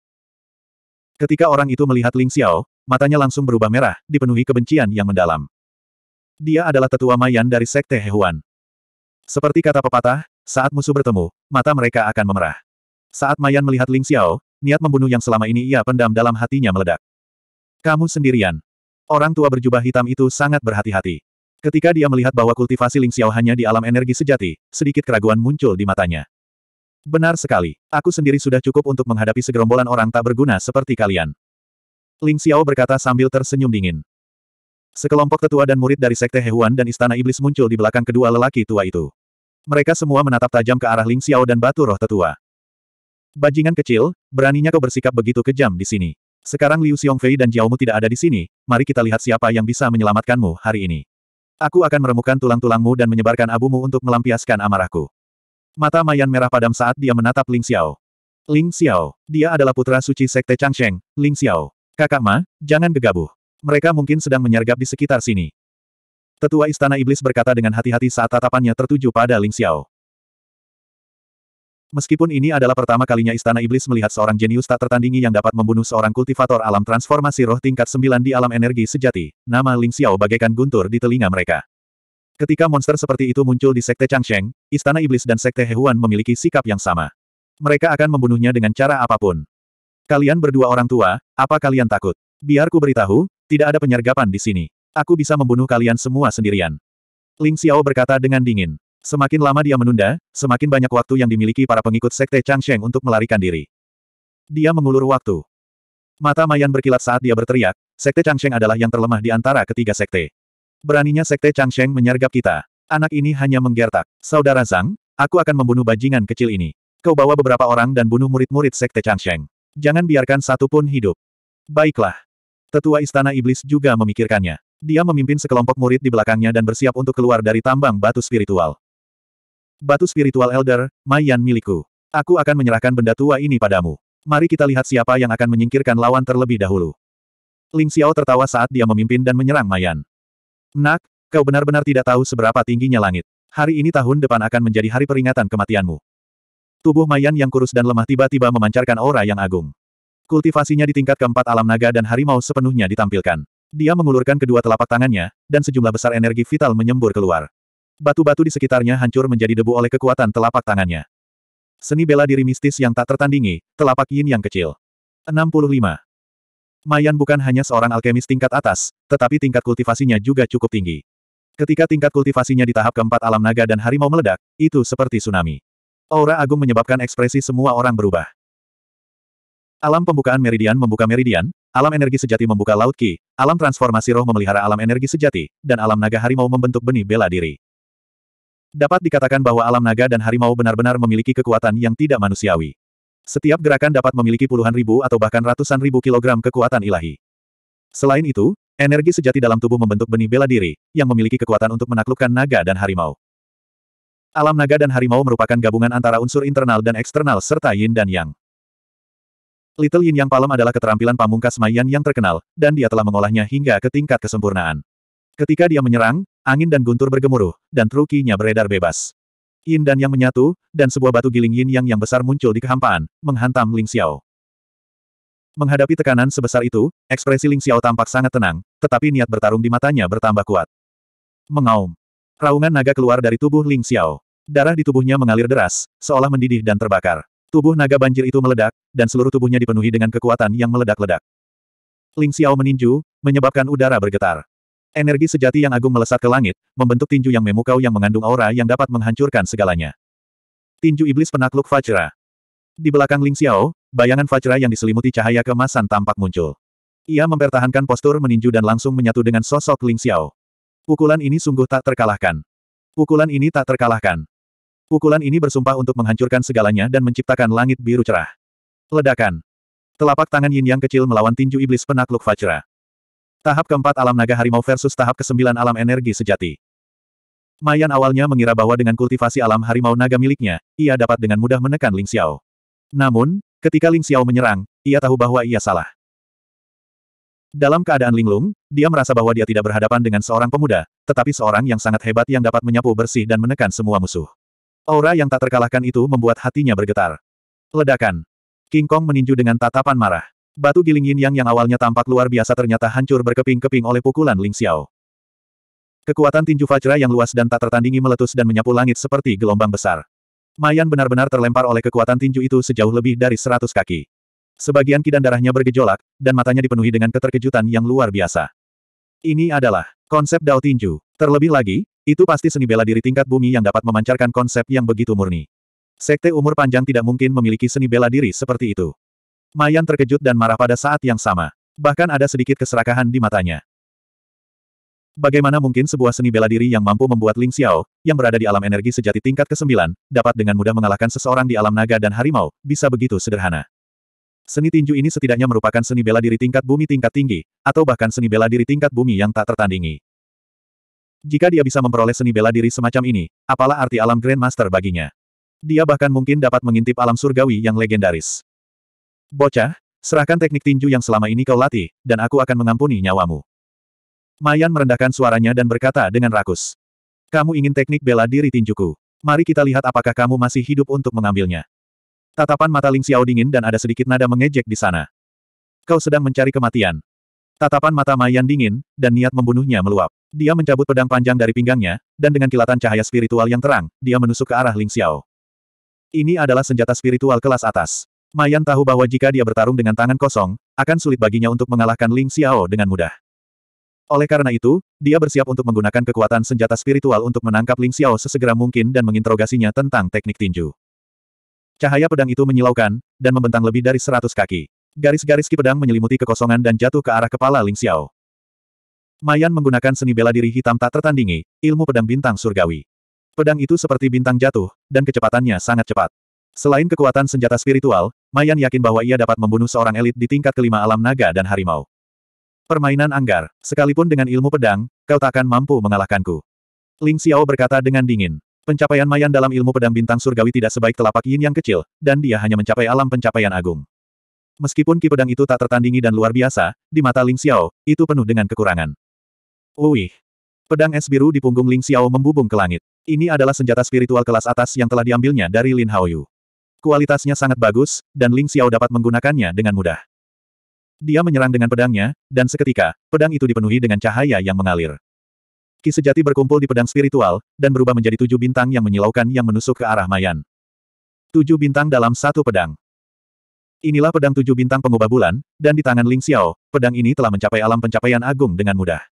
Ketika orang itu melihat Ling Xiao, matanya langsung berubah merah, dipenuhi kebencian yang mendalam. Dia adalah tetua Mayan dari Sekte Hehuan. Seperti kata pepatah, saat musuh bertemu, mata mereka akan memerah. Saat Mayan melihat Ling Xiao, niat membunuh yang selama ini ia pendam dalam hatinya meledak. Kamu sendirian. Orang tua berjubah hitam itu sangat berhati-hati. Ketika dia melihat bahwa kultivasi Ling Xiao hanya di alam energi sejati, sedikit keraguan muncul di matanya. Benar sekali. Aku sendiri sudah cukup untuk menghadapi segerombolan orang tak berguna seperti kalian. Ling Xiao berkata sambil tersenyum dingin. Sekelompok tetua dan murid dari Sekte Hehuan dan Istana Iblis muncul di belakang kedua lelaki tua itu. Mereka semua menatap tajam ke arah Ling Xiao dan batu roh tetua. Bajingan kecil, beraninya kau bersikap begitu kejam di sini. Sekarang Liu Xiongfei dan Jiaomu tidak ada di sini, mari kita lihat siapa yang bisa menyelamatkanmu hari ini. Aku akan meremukkan tulang-tulangmu dan menyebarkan abumu untuk melampiaskan amarahku. Mata Mayan merah padam saat dia menatap Ling Xiao. Ling Xiao, dia adalah putra suci Sekte Changsheng, Ling Xiao. Kakak Ma, jangan gegabah. Mereka mungkin sedang menyergap di sekitar sini. Tetua Istana Iblis berkata dengan hati-hati saat tatapannya tertuju pada Ling Xiao. Meskipun ini adalah pertama kalinya Istana Iblis melihat seorang jenius tak tertandingi yang dapat membunuh seorang kultivator alam transformasi roh tingkat sembilan di alam energi sejati, nama Ling Xiao bagaikan guntur di telinga mereka. Ketika monster seperti itu muncul di Sekte Changsheng, Istana Iblis dan Sekte Hehuan memiliki sikap yang sama. Mereka akan membunuhnya dengan cara apa pun. Kalian berdua orang tua, apa kalian takut? Biar ku beritahu, tidak ada penyergapan di sini. Aku bisa membunuh kalian semua sendirian. Ling Xiao berkata dengan dingin. Semakin lama dia menunda, semakin banyak waktu yang dimiliki para pengikut Sekte Changsheng untuk melarikan diri. Dia mengulur waktu. Mata Mayan berkilat saat dia berteriak, Sekte Changsheng adalah yang terlemah di antara ketiga sekte. Beraninya Sekte Changsheng menyergap kita. Anak ini hanya menggertak. Saudara Zhang, aku akan membunuh bajingan kecil ini. Kau bawa beberapa orang dan bunuh murid-murid Sekte Changsheng. Jangan biarkan satu pun hidup. Baiklah. Tetua Istana Iblis juga memikirkannya. Dia memimpin sekelompok murid di belakangnya dan bersiap untuk keluar dari tambang batu spiritual. Batu spiritual Elder, Mayan milikku. Aku akan menyerahkan benda tua ini padamu. Mari kita lihat siapa yang akan menyingkirkan lawan terlebih dahulu. Ling Xiao tertawa saat dia memimpin dan menyerang Mayan. Nak, kau benar-benar tidak tahu seberapa tingginya langit. Hari ini tahun depan akan menjadi hari peringatan kematianmu. Tubuh Mayan yang kurus dan lemah tiba-tiba memancarkan aura yang agung. Kultivasinya di tingkat keempat alam naga dan harimau sepenuhnya ditampilkan. Dia mengulurkan kedua telapak tangannya, dan sejumlah besar energi vital menyembur keluar. Batu-batu di sekitarnya hancur menjadi debu oleh kekuatan telapak tangannya. Seni bela diri mistis yang tak tertandingi, telapak yin yang kecil. 65. Mayan bukan hanya seorang alkemis tingkat atas, tetapi tingkat kultivasinya juga cukup tinggi. Ketika tingkat kultivasinya di tahap keempat alam naga dan harimau meledak, itu seperti tsunami. Aura agung menyebabkan ekspresi semua orang berubah. Alam pembukaan meridian membuka meridian, alam energi sejati membuka laut ki, alam transformasi roh memelihara alam energi sejati, dan alam naga harimau membentuk benih bela diri. Dapat dikatakan bahwa alam naga dan harimau benar-benar memiliki kekuatan yang tidak manusiawi. Setiap gerakan dapat memiliki puluhan ribu atau bahkan ratusan ribu kilogram kekuatan ilahi. Selain itu, energi sejati dalam tubuh membentuk benih bela diri, yang memiliki kekuatan untuk menaklukkan naga dan harimau. Alam naga dan harimau merupakan gabungan antara unsur internal dan eksternal serta yin dan yang. Little Yin Yang Palem adalah keterampilan pamungkas Mayan yang terkenal, dan dia telah mengolahnya hingga ke tingkat kesempurnaan. Ketika dia menyerang, angin dan guntur bergemuruh, dan trukinya beredar bebas. Yin dan yang menyatu, dan sebuah batu giling yin yang yang besar muncul di kehampaan, menghantam Ling Xiao. Menghadapi tekanan sebesar itu, ekspresi Ling Xiao tampak sangat tenang, tetapi niat bertarung di matanya bertambah kuat. Mengaum. Raungan naga keluar dari tubuh Ling Xiao. Darah di tubuhnya mengalir deras, seolah mendidih dan terbakar. Tubuh naga banjir itu meledak, dan seluruh tubuhnya dipenuhi dengan kekuatan yang meledak-ledak. Ling Xiao meninju, menyebabkan udara bergetar. Energi sejati yang agung melesat ke langit, membentuk tinju yang memukau yang mengandung aura yang dapat menghancurkan segalanya. Tinju iblis penakluk Fajra. Di belakang Ling Xiao, bayangan Fajra yang diselimuti cahaya kemasan tampak muncul. Ia mempertahankan postur meninju dan langsung menyatu dengan sosok Ling Xiao. Pukulan ini sungguh tak terkalahkan. Pukulan ini tak terkalahkan. Pukulan ini bersumpah untuk menghancurkan segalanya dan menciptakan langit biru cerah. Ledakan. Telapak tangan Yin Yang kecil melawan tinju iblis penakluk Fajra. Tahap keempat alam naga harimau versus tahap kesembilan alam energi sejati. Mayan awalnya mengira bahwa dengan kultivasi alam harimau naga miliknya, ia dapat dengan mudah menekan Ling Xiao. Namun, ketika Ling Xiao menyerang, ia tahu bahwa ia salah. Dalam keadaan linglung, dia merasa bahwa dia tidak berhadapan dengan seorang pemuda, tetapi seorang yang sangat hebat yang dapat menyapu bersih dan menekan semua musuh. Aura yang tak terkalahkan itu membuat hatinya bergetar. Ledakan. King Kong meninju dengan tatapan marah. Batu giling yin yang yang awalnya tampak luar biasa ternyata hancur berkeping-keping oleh pukulan Ling Xiao. Kekuatan tinju Fajra yang luas dan tak tertandingi meletus dan menyapu langit seperti gelombang besar. Mayan benar-benar terlempar oleh kekuatan tinju itu sejauh lebih dari seratus kaki. Sebagian kidan darahnya bergejolak, dan matanya dipenuhi dengan keterkejutan yang luar biasa. Ini adalah konsep Dao Tinju. Terlebih lagi, itu pasti seni bela diri tingkat bumi yang dapat memancarkan konsep yang begitu murni. Sekte umur panjang tidak mungkin memiliki seni bela diri seperti itu. Mayan terkejut dan marah pada saat yang sama. Bahkan ada sedikit keserakahan di matanya. Bagaimana mungkin sebuah seni bela diri yang mampu membuat Ling Xiao, yang berada di alam energi sejati tingkat ke-9, dapat dengan mudah mengalahkan seseorang di alam naga dan harimau, bisa begitu sederhana. Seni tinju ini setidaknya merupakan seni bela diri tingkat bumi tingkat tinggi, atau bahkan seni bela diri tingkat bumi yang tak tertandingi. Jika dia bisa memperoleh seni bela diri semacam ini, apalah arti alam Grandmaster baginya? Dia bahkan mungkin dapat mengintip alam surgawi yang legendaris. Bocah, serahkan teknik tinju yang selama ini kau latih, dan aku akan mengampuni nyawamu. Mayan merendahkan suaranya dan berkata dengan rakus. Kamu ingin teknik bela diri tinjuku. Mari kita lihat apakah kamu masih hidup untuk mengambilnya. Tatapan mata Ling Xiao dingin dan ada sedikit nada mengejek di sana. Kau sedang mencari kematian. Tatapan mata Mayan dingin, dan niat membunuhnya meluap. Dia mencabut pedang panjang dari pinggangnya, dan dengan kilatan cahaya spiritual yang terang, dia menusuk ke arah Ling Xiao. Ini adalah senjata spiritual kelas atas. Mayan tahu bahwa jika dia bertarung dengan tangan kosong, akan sulit baginya untuk mengalahkan Ling Xiao dengan mudah. Oleh karena itu, dia bersiap untuk menggunakan kekuatan senjata spiritual untuk menangkap Ling Xiao sesegera mungkin dan menginterogasinya tentang teknik tinju. Cahaya pedang itu menyilaukan, dan membentang lebih dari seratus kaki. Garis-garis ki pedang menyelimuti kekosongan dan jatuh ke arah kepala Ling Xiao. Mayan menggunakan seni bela diri hitam tak tertandingi, ilmu pedang bintang surgawi. Pedang itu seperti bintang jatuh, dan kecepatannya sangat cepat. Selain kekuatan senjata spiritual, Mayan yakin bahwa ia dapat membunuh seorang elit di tingkat kelima alam naga dan harimau. Permainan anggar, sekalipun dengan ilmu pedang, kau tak akan mampu mengalahkanku. Ling Xiao berkata dengan dingin. Pencapaian Mayan dalam ilmu pedang bintang surgawi tidak sebaik telapak yin yang kecil, dan dia hanya mencapai alam pencapaian agung. Meskipun ki pedang itu tak tertandingi dan luar biasa, di mata Ling Xiao, itu penuh dengan kekurangan. Wih! Pedang es biru di punggung Ling Xiao membubung ke langit. Ini adalah senjata spiritual kelas atas yang telah diambilnya dari Lin Haoyu. Kualitasnya sangat bagus, dan Ling Xiao dapat menggunakannya dengan mudah. Dia menyerang dengan pedangnya, dan seketika, pedang itu dipenuhi dengan cahaya yang mengalir. Ki sejati berkumpul di pedang spiritual, dan berubah menjadi tujuh bintang yang menyilaukan yang menusuk ke arah Mayan. Tujuh bintang dalam satu pedang. Inilah pedang tujuh bintang pengubah bulan, dan di tangan Ling Xiao, pedang ini telah mencapai alam pencapaian agung dengan mudah.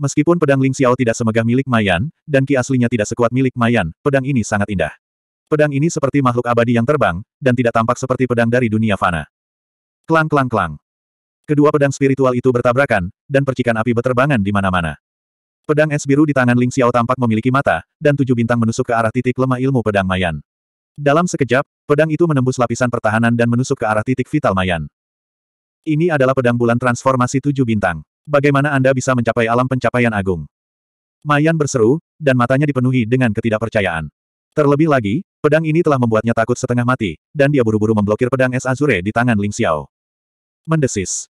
Meskipun pedang Ling Xiao tidak semegah milik Mayan, dan ki aslinya tidak sekuat milik Mayan, pedang ini sangat indah. Pedang ini seperti makhluk abadi yang terbang, dan tidak tampak seperti pedang dari dunia fana. Klang-klang-klang. Kedua pedang spiritual itu bertabrakan, dan percikan api berterbangan di mana-mana. Pedang es biru di tangan Ling Xiao tampak memiliki mata, dan tujuh bintang menusuk ke arah titik lemah ilmu pedang Mayan. Dalam sekejap, pedang itu menembus lapisan pertahanan dan menusuk ke arah titik vital Mayan. Ini adalah pedang bulan transformasi tujuh bintang. Bagaimana Anda bisa mencapai alam pencapaian agung? Mayan berseru, dan matanya dipenuhi dengan ketidakpercayaan. Terlebih lagi, pedang ini telah membuatnya takut setengah mati, dan dia buru-buru memblokir pedang es azure di tangan Ling Xiao. Mendesis.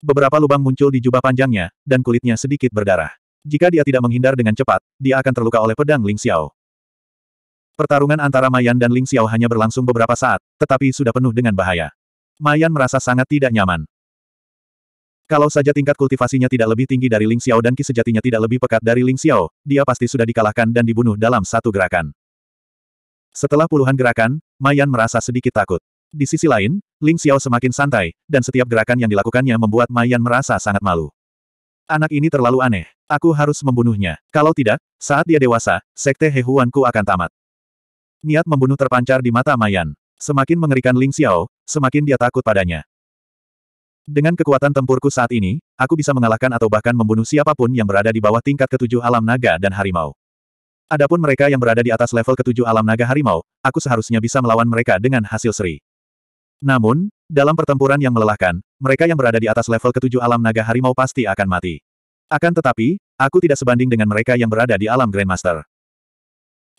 Beberapa lubang muncul di jubah panjangnya, dan kulitnya sedikit berdarah. Jika dia tidak menghindar dengan cepat, dia akan terluka oleh pedang Ling Xiao. Pertarungan antara Mayan dan Ling Xiao hanya berlangsung beberapa saat, tetapi sudah penuh dengan bahaya. Mayan merasa sangat tidak nyaman. Kalau saja tingkat kultivasinya tidak lebih tinggi dari Ling Xiao dan ki sejatinya tidak lebih pekat dari Ling Xiao, dia pasti sudah dikalahkan dan dibunuh dalam satu gerakan. Setelah puluhan gerakan, Mayan merasa sedikit takut. Di sisi lain, Ling Xiao semakin santai, dan setiap gerakan yang dilakukannya membuat Mayan merasa sangat malu. Anak ini terlalu aneh. Aku harus membunuhnya. Kalau tidak, saat dia dewasa, Sekte Hehuanku akan tamat. Niat membunuh terpancar di mata Mayan. Semakin mengerikan Ling Xiao, semakin dia takut padanya. Dengan kekuatan tempurku saat ini, aku bisa mengalahkan atau bahkan membunuh siapa pun yang berada di bawah tingkat ketujuh alam naga dan harimau. Adapun mereka yang berada di atas level ketujuh alam naga harimau, aku seharusnya bisa melawan mereka dengan hasil seri. Namun, dalam pertempuran yang melelahkan, mereka yang berada di atas level ketujuh alam naga harimau pasti akan mati. Akan tetapi, aku tidak sebanding dengan mereka yang berada di alam Grandmaster.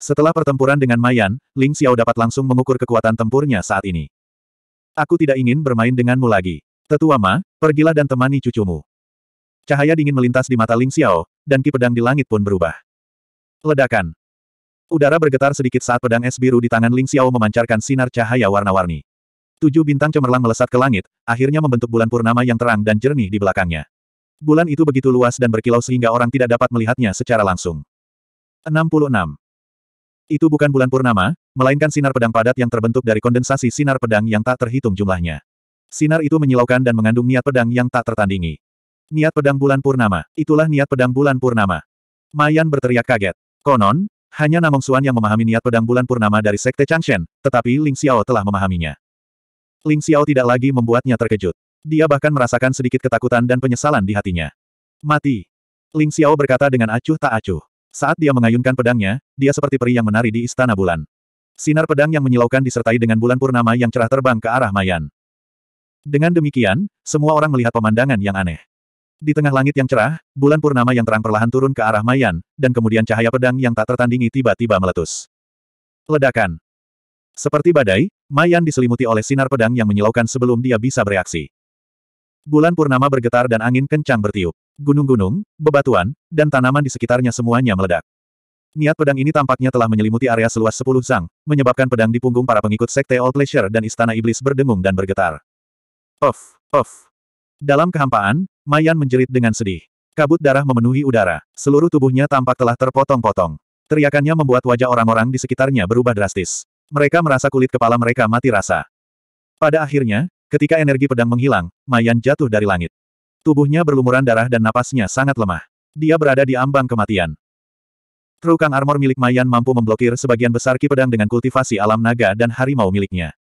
Setelah pertempuran dengan Mayan, Ling Xiao dapat langsung mengukur kekuatan tempurnya saat ini. Aku tidak ingin bermain denganmu lagi. Tetua Ma, pergilah dan temani cucumu. Cahaya dingin melintas di mata Ling Xiao, dan ki pedang di langit pun berubah. Ledakan. Udara bergetar sedikit saat pedang es biru di tangan Ling Xiao memancarkan sinar cahaya warna-warni. Tujuh bintang cemerlang melesat ke langit, akhirnya membentuk bulan purnama yang terang dan jernih di belakangnya. Bulan itu begitu luas dan berkilau sehingga orang tidak dapat melihatnya secara langsung. 66. Itu bukan bulan purnama, melainkan sinar pedang padat yang terbentuk dari kondensasi sinar pedang yang tak terhitung jumlahnya. Sinar itu menyilaukan dan mengandung niat pedang yang tak tertandingi. Niat pedang bulan purnama, itulah niat pedang bulan purnama. Mayan berteriak kaget. Konon, hanya Namong Suan yang memahami niat pedang bulan purnama dari Sekte Changshen, tetapi Ling Xiao telah memahaminya. Ling Xiao tidak lagi membuatnya terkejut. Dia bahkan merasakan sedikit ketakutan dan penyesalan di hatinya. Mati. Ling Xiao berkata dengan acuh tak acuh. Saat dia mengayunkan pedangnya, dia seperti peri yang menari di istana bulan. Sinar pedang yang menyilaukan disertai dengan bulan purnama yang cerah terbang ke arah Mayan. Dengan demikian, semua orang melihat pemandangan yang aneh. Di tengah langit yang cerah, bulan purnama yang terang perlahan turun ke arah Mayan, dan kemudian cahaya pedang yang tak tertandingi tiba-tiba meletus. Ledakan. Seperti badai, Mayan diselimuti oleh sinar pedang yang menyilaukan sebelum dia bisa bereaksi. Bulan purnama bergetar dan angin kencang bertiup. Gunung-gunung, bebatuan, dan tanaman di sekitarnya semuanya meledak. Niat pedang ini tampaknya telah menyelimuti area seluas 10 zang, menyebabkan pedang di punggung para pengikut Sekte Old Pleasure dan Istana Iblis berdengung dan bergetar. Off, off. Dalam kehampaan, Mayan menjerit dengan sedih. Kabut darah memenuhi udara. Seluruh tubuhnya tampak telah terpotong-potong. Teriakannya membuat wajah orang-orang di sekitarnya berubah drastis. Mereka merasa kulit kepala mereka mati rasa. Pada akhirnya, ketika energi pedang menghilang, Mayan jatuh dari langit. Tubuhnya berlumuran darah dan napasnya sangat lemah. Dia berada di ambang kematian. Trukang armor milik Mayan mampu memblokir sebagian besar ki pedang dengan kultivasi alam naga dan harimau miliknya.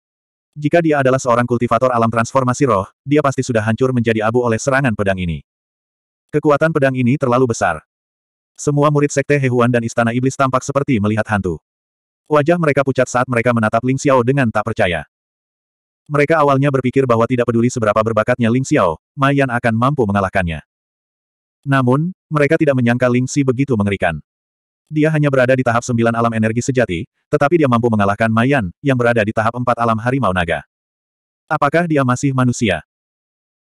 Jika dia adalah seorang kultivator alam transformasi roh, dia pasti sudah hancur menjadi abu oleh serangan pedang ini. Kekuatan pedang ini terlalu besar. Semua murid Sekte Hehuan dan Istana Iblis tampak seperti melihat hantu. Wajah mereka pucat saat mereka menatap Ling Xiao dengan tak percaya. Mereka awalnya berpikir bahwa tidak peduli seberapa berbakatnya Ling Xiao, Mayan akan mampu mengalahkannya. Namun, mereka tidak menyangka Ling Xi begitu mengerikan. Dia hanya berada di tahap sembilan alam energi sejati, tetapi dia mampu mengalahkan Mayan, yang berada di tahap empat alam harimau naga. Apakah dia masih manusia?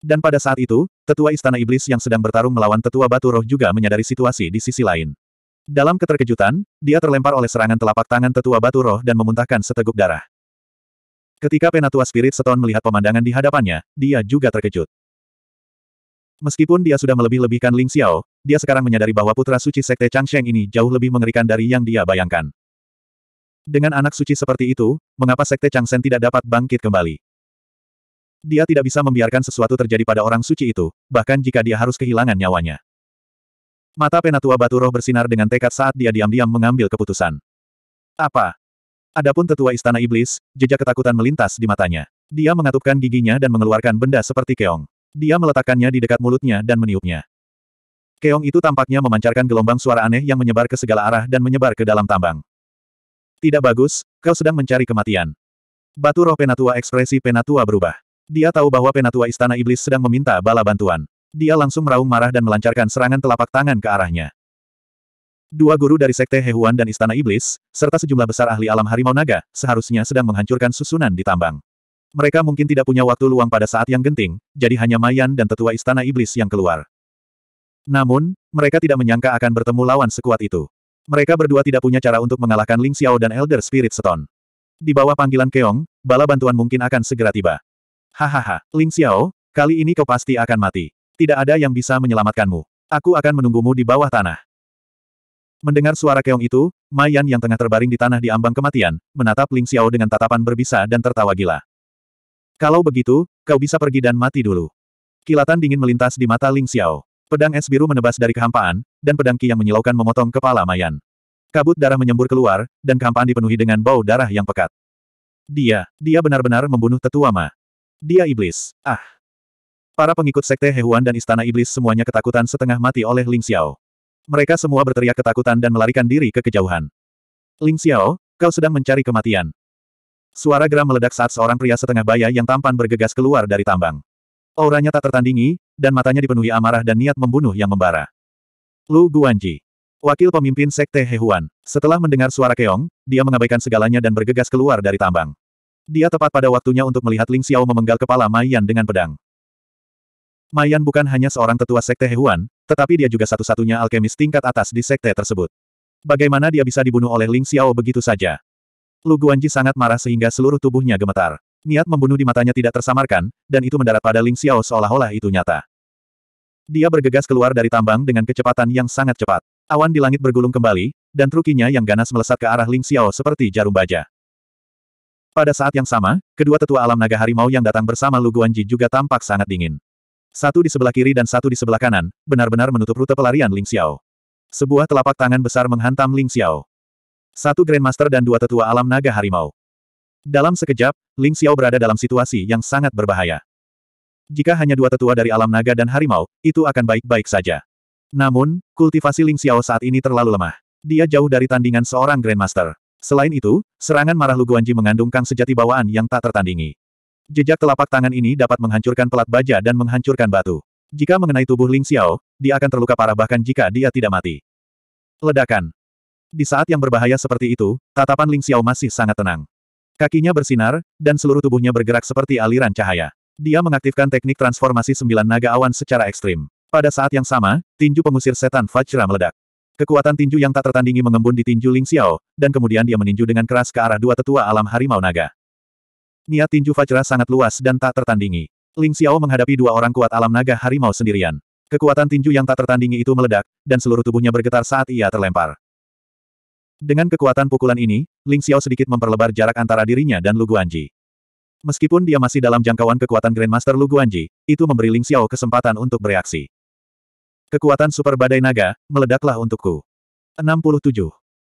Dan pada saat itu, tetua Istana Iblis yang sedang bertarung melawan tetua Batu Roh juga menyadari situasi di sisi lain. Dalam keterkejutan, dia terlempar oleh serangan telapak tangan tetua Batu Roh dan memuntahkan seteguk darah. Ketika Penatua Spirit Stone melihat pemandangan di hadapannya, dia juga terkejut. Meskipun dia sudah melebih-lebihkan Ling Xiao, dia sekarang menyadari bahwa putra suci Sekte Changsheng ini jauh lebih mengerikan dari yang dia bayangkan. Dengan anak suci seperti itu, mengapa Sekte Changsheng tidak dapat bangkit kembali? Dia tidak bisa membiarkan sesuatu terjadi pada orang suci itu, bahkan jika dia harus kehilangan nyawanya. Mata penatua batu roh bersinar dengan tekad saat dia diam-diam mengambil keputusan. Apa? Adapun tetua istana iblis, jejak ketakutan melintas di matanya. Dia mengatupkan giginya dan mengeluarkan benda seperti keong. Dia meletakkannya di dekat mulutnya dan meniupnya. Keong itu tampaknya memancarkan gelombang suara aneh yang menyebar ke segala arah dan menyebar ke dalam tambang. Tidak bagus, kau sedang mencari kematian. Batu roh penatua ekspresi penatua berubah. Dia tahu bahwa penatua istana iblis sedang meminta bala bantuan. Dia langsung meraung marah dan melancarkan serangan telapak tangan ke arahnya. Dua guru dari Sekte Hehuan dan Istana Iblis, serta sejumlah besar ahli alam harimau naga, seharusnya sedang menghancurkan susunan di tambang. Mereka mungkin tidak punya waktu luang pada saat yang genting, jadi hanya Mayan dan tetua Istana Iblis yang keluar. Namun, mereka tidak menyangka akan bertemu lawan sekuat itu. Mereka berdua tidak punya cara untuk mengalahkan Ling Xiao dan Elder Spirit Stone. Di bawah panggilan Keong, bala bantuan mungkin akan segera tiba. Hahaha, Ling Xiao, kali ini kau pasti akan mati. Tidak ada yang bisa menyelamatkanmu. Aku akan menunggumu di bawah tanah. Mendengar suara keong itu, Mayan yang tengah terbaring di tanah di ambang kematian, menatap Ling Xiao dengan tatapan berbisa dan tertawa gila. Kalau begitu, kau bisa pergi dan mati dulu. Kilatan dingin melintas di mata Ling Xiao. Pedang es biru menebas dari kehampaan, dan pedang ki yang menyilaukan memotong kepala Mayan. Kabut darah menyembur keluar, dan kehampaan dipenuhi dengan bau darah yang pekat. Dia, dia benar-benar membunuh tetua Ma. Dia iblis. Ah. Para pengikut Sekte Hehuan dan Istana Iblis semuanya ketakutan setengah mati oleh Ling Xiao. Mereka semua berteriak ketakutan dan melarikan diri ke kejauhan. Ling Xiao, kau sedang mencari kematian. Suara geram meledak saat seorang pria setengah baya yang tampan bergegas keluar dari tambang. Auranya tak tertandingi, dan matanya dipenuhi amarah dan niat membunuh yang membara. Lu Guanji. Wakil pemimpin Sekte Hehuan. Setelah mendengar suara keong, dia mengabaikan segalanya dan bergegas keluar dari tambang. Dia tepat pada waktunya untuk melihat Ling Xiao memenggal kepala Mayan dengan pedang. Mayan bukan hanya seorang tetua sekte Hehuan, tetapi dia juga satu-satunya alkemis tingkat atas di sekte tersebut. Bagaimana dia bisa dibunuh oleh Ling Xiao begitu saja? Lu Guanji sangat marah sehingga seluruh tubuhnya gemetar. Niat membunuh di matanya tidak tersamarkan, dan itu mendarat pada Ling Xiao seolah-olah itu nyata. Dia bergegas keluar dari tambang dengan kecepatan yang sangat cepat. Awan di langit bergulung kembali, dan trukinya yang ganas melesat ke arah Ling Xiao seperti jarum baja. Pada saat yang sama, kedua tetua alam naga harimau yang datang bersama Lu Guanji juga tampak sangat dingin. Satu di sebelah kiri dan satu di sebelah kanan, benar-benar menutup rute pelarian Ling Xiao. Sebuah telapak tangan besar menghantam Ling Xiao. Satu Grandmaster dan dua tetua alam naga harimau. Dalam sekejap, Ling Xiao berada dalam situasi yang sangat berbahaya. Jika hanya dua tetua dari alam naga dan harimau, itu akan baik-baik saja. Namun, kultivasi Ling Xiao saat ini terlalu lemah. Dia jauh dari tandingan seorang Grandmaster. Selain itu, serangan marah Lu Guanji mengandung kang sejati bawaan yang tak tertandingi. Jejak telapak tangan ini dapat menghancurkan pelat baja dan menghancurkan batu. Jika mengenai tubuh Ling Xiao, dia akan terluka parah bahkan jika dia tidak mati. Ledakan. Di saat yang berbahaya seperti itu, tatapan Ling Xiao masih sangat tenang. Kakinya bersinar, dan seluruh tubuhnya bergerak seperti aliran cahaya. Dia mengaktifkan teknik transformasi sembilan naga awan secara ekstrim. Pada saat yang sama, tinju pengusir setan Fajra meledak. Kekuatan tinju yang tak tertandingi mengembun di tinju Ling Xiao, dan kemudian dia meninju dengan keras ke arah dua tetua alam harimau naga. Niat tinju Fajra sangat luas dan tak tertandingi. Ling Xiao menghadapi dua orang kuat alam naga harimau sendirian. Kekuatan tinju yang tak tertandingi itu meledak, dan seluruh tubuhnya bergetar saat ia terlempar. Dengan kekuatan pukulan ini, Ling Xiao sedikit memperlebar jarak antara dirinya dan Lu Guanji. Meskipun dia masih dalam jangkauan kekuatan Grandmaster Lu Guanji, itu memberi Ling Xiao kesempatan untuk bereaksi. Kekuatan super badai naga, meledaklah untukku. 67.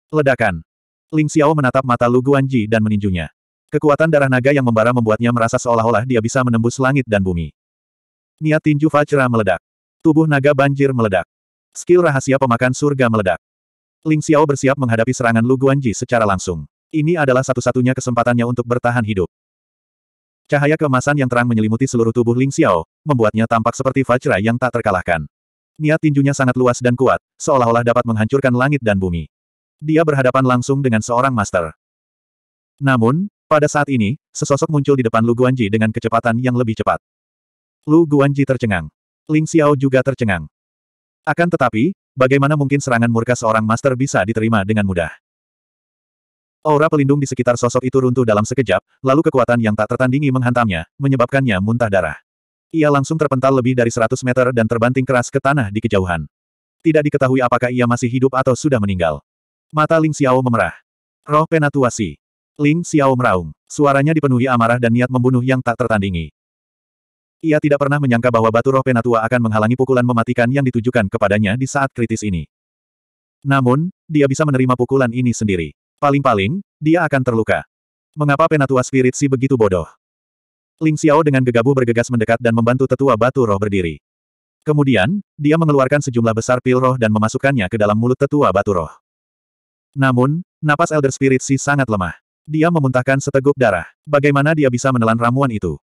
Ledakan. Ling Xiao menatap mata Lu Guanji dan meninjunya. Kekuatan darah naga yang membara membuatnya merasa seolah-olah dia bisa menembus langit dan bumi. Niat tinju Vajra meledak. Tubuh naga banjir meledak. Skill rahasia pemakan surga meledak. Ling Xiao bersiap menghadapi serangan Lu Guanji secara langsung. Ini adalah satu-satunya kesempatannya untuk bertahan hidup. Cahaya keemasan yang terang menyelimuti seluruh tubuh Ling Xiao, membuatnya tampak seperti Vajra yang tak terkalahkan. Niat tinjunya sangat luas dan kuat, seolah-olah dapat menghancurkan langit dan bumi. Dia berhadapan langsung dengan seorang master. Namun, pada saat ini, sesosok muncul di depan Lu Guanji dengan kecepatan yang lebih cepat. Lu Guanji tercengang. Ling Xiao juga tercengang. Akan tetapi, bagaimana mungkin serangan murka seorang master bisa diterima dengan mudah? Aura pelindung di sekitar sosok itu runtuh dalam sekejap, lalu kekuatan yang tak tertandingi menghantamnya, menyebabkannya muntah darah. Ia langsung terpental lebih dari 100 meter dan terbanting keras ke tanah di kejauhan. Tidak diketahui apakah ia masih hidup atau sudah meninggal. Mata Ling Xiao memerah. Roh penatuasi. Ling Xiao meraung. Suaranya dipenuhi amarah dan niat membunuh yang tak tertandingi. Ia tidak pernah menyangka bahwa batu roh penatua akan menghalangi pukulan mematikan yang ditujukan kepadanya di saat kritis ini. Namun, dia bisa menerima pukulan ini sendiri. Paling-paling, dia akan terluka. Mengapa penatua spirit si begitu bodoh? Ling Xiao dengan gegabah bergegas mendekat dan membantu tetua batu roh berdiri. Kemudian, dia mengeluarkan sejumlah besar pil roh dan memasukkannya ke dalam mulut tetua batu roh. Namun, napas Elder Spirit Si sangat lemah. Dia memuntahkan seteguk darah. Bagaimana dia bisa menelan ramuan itu?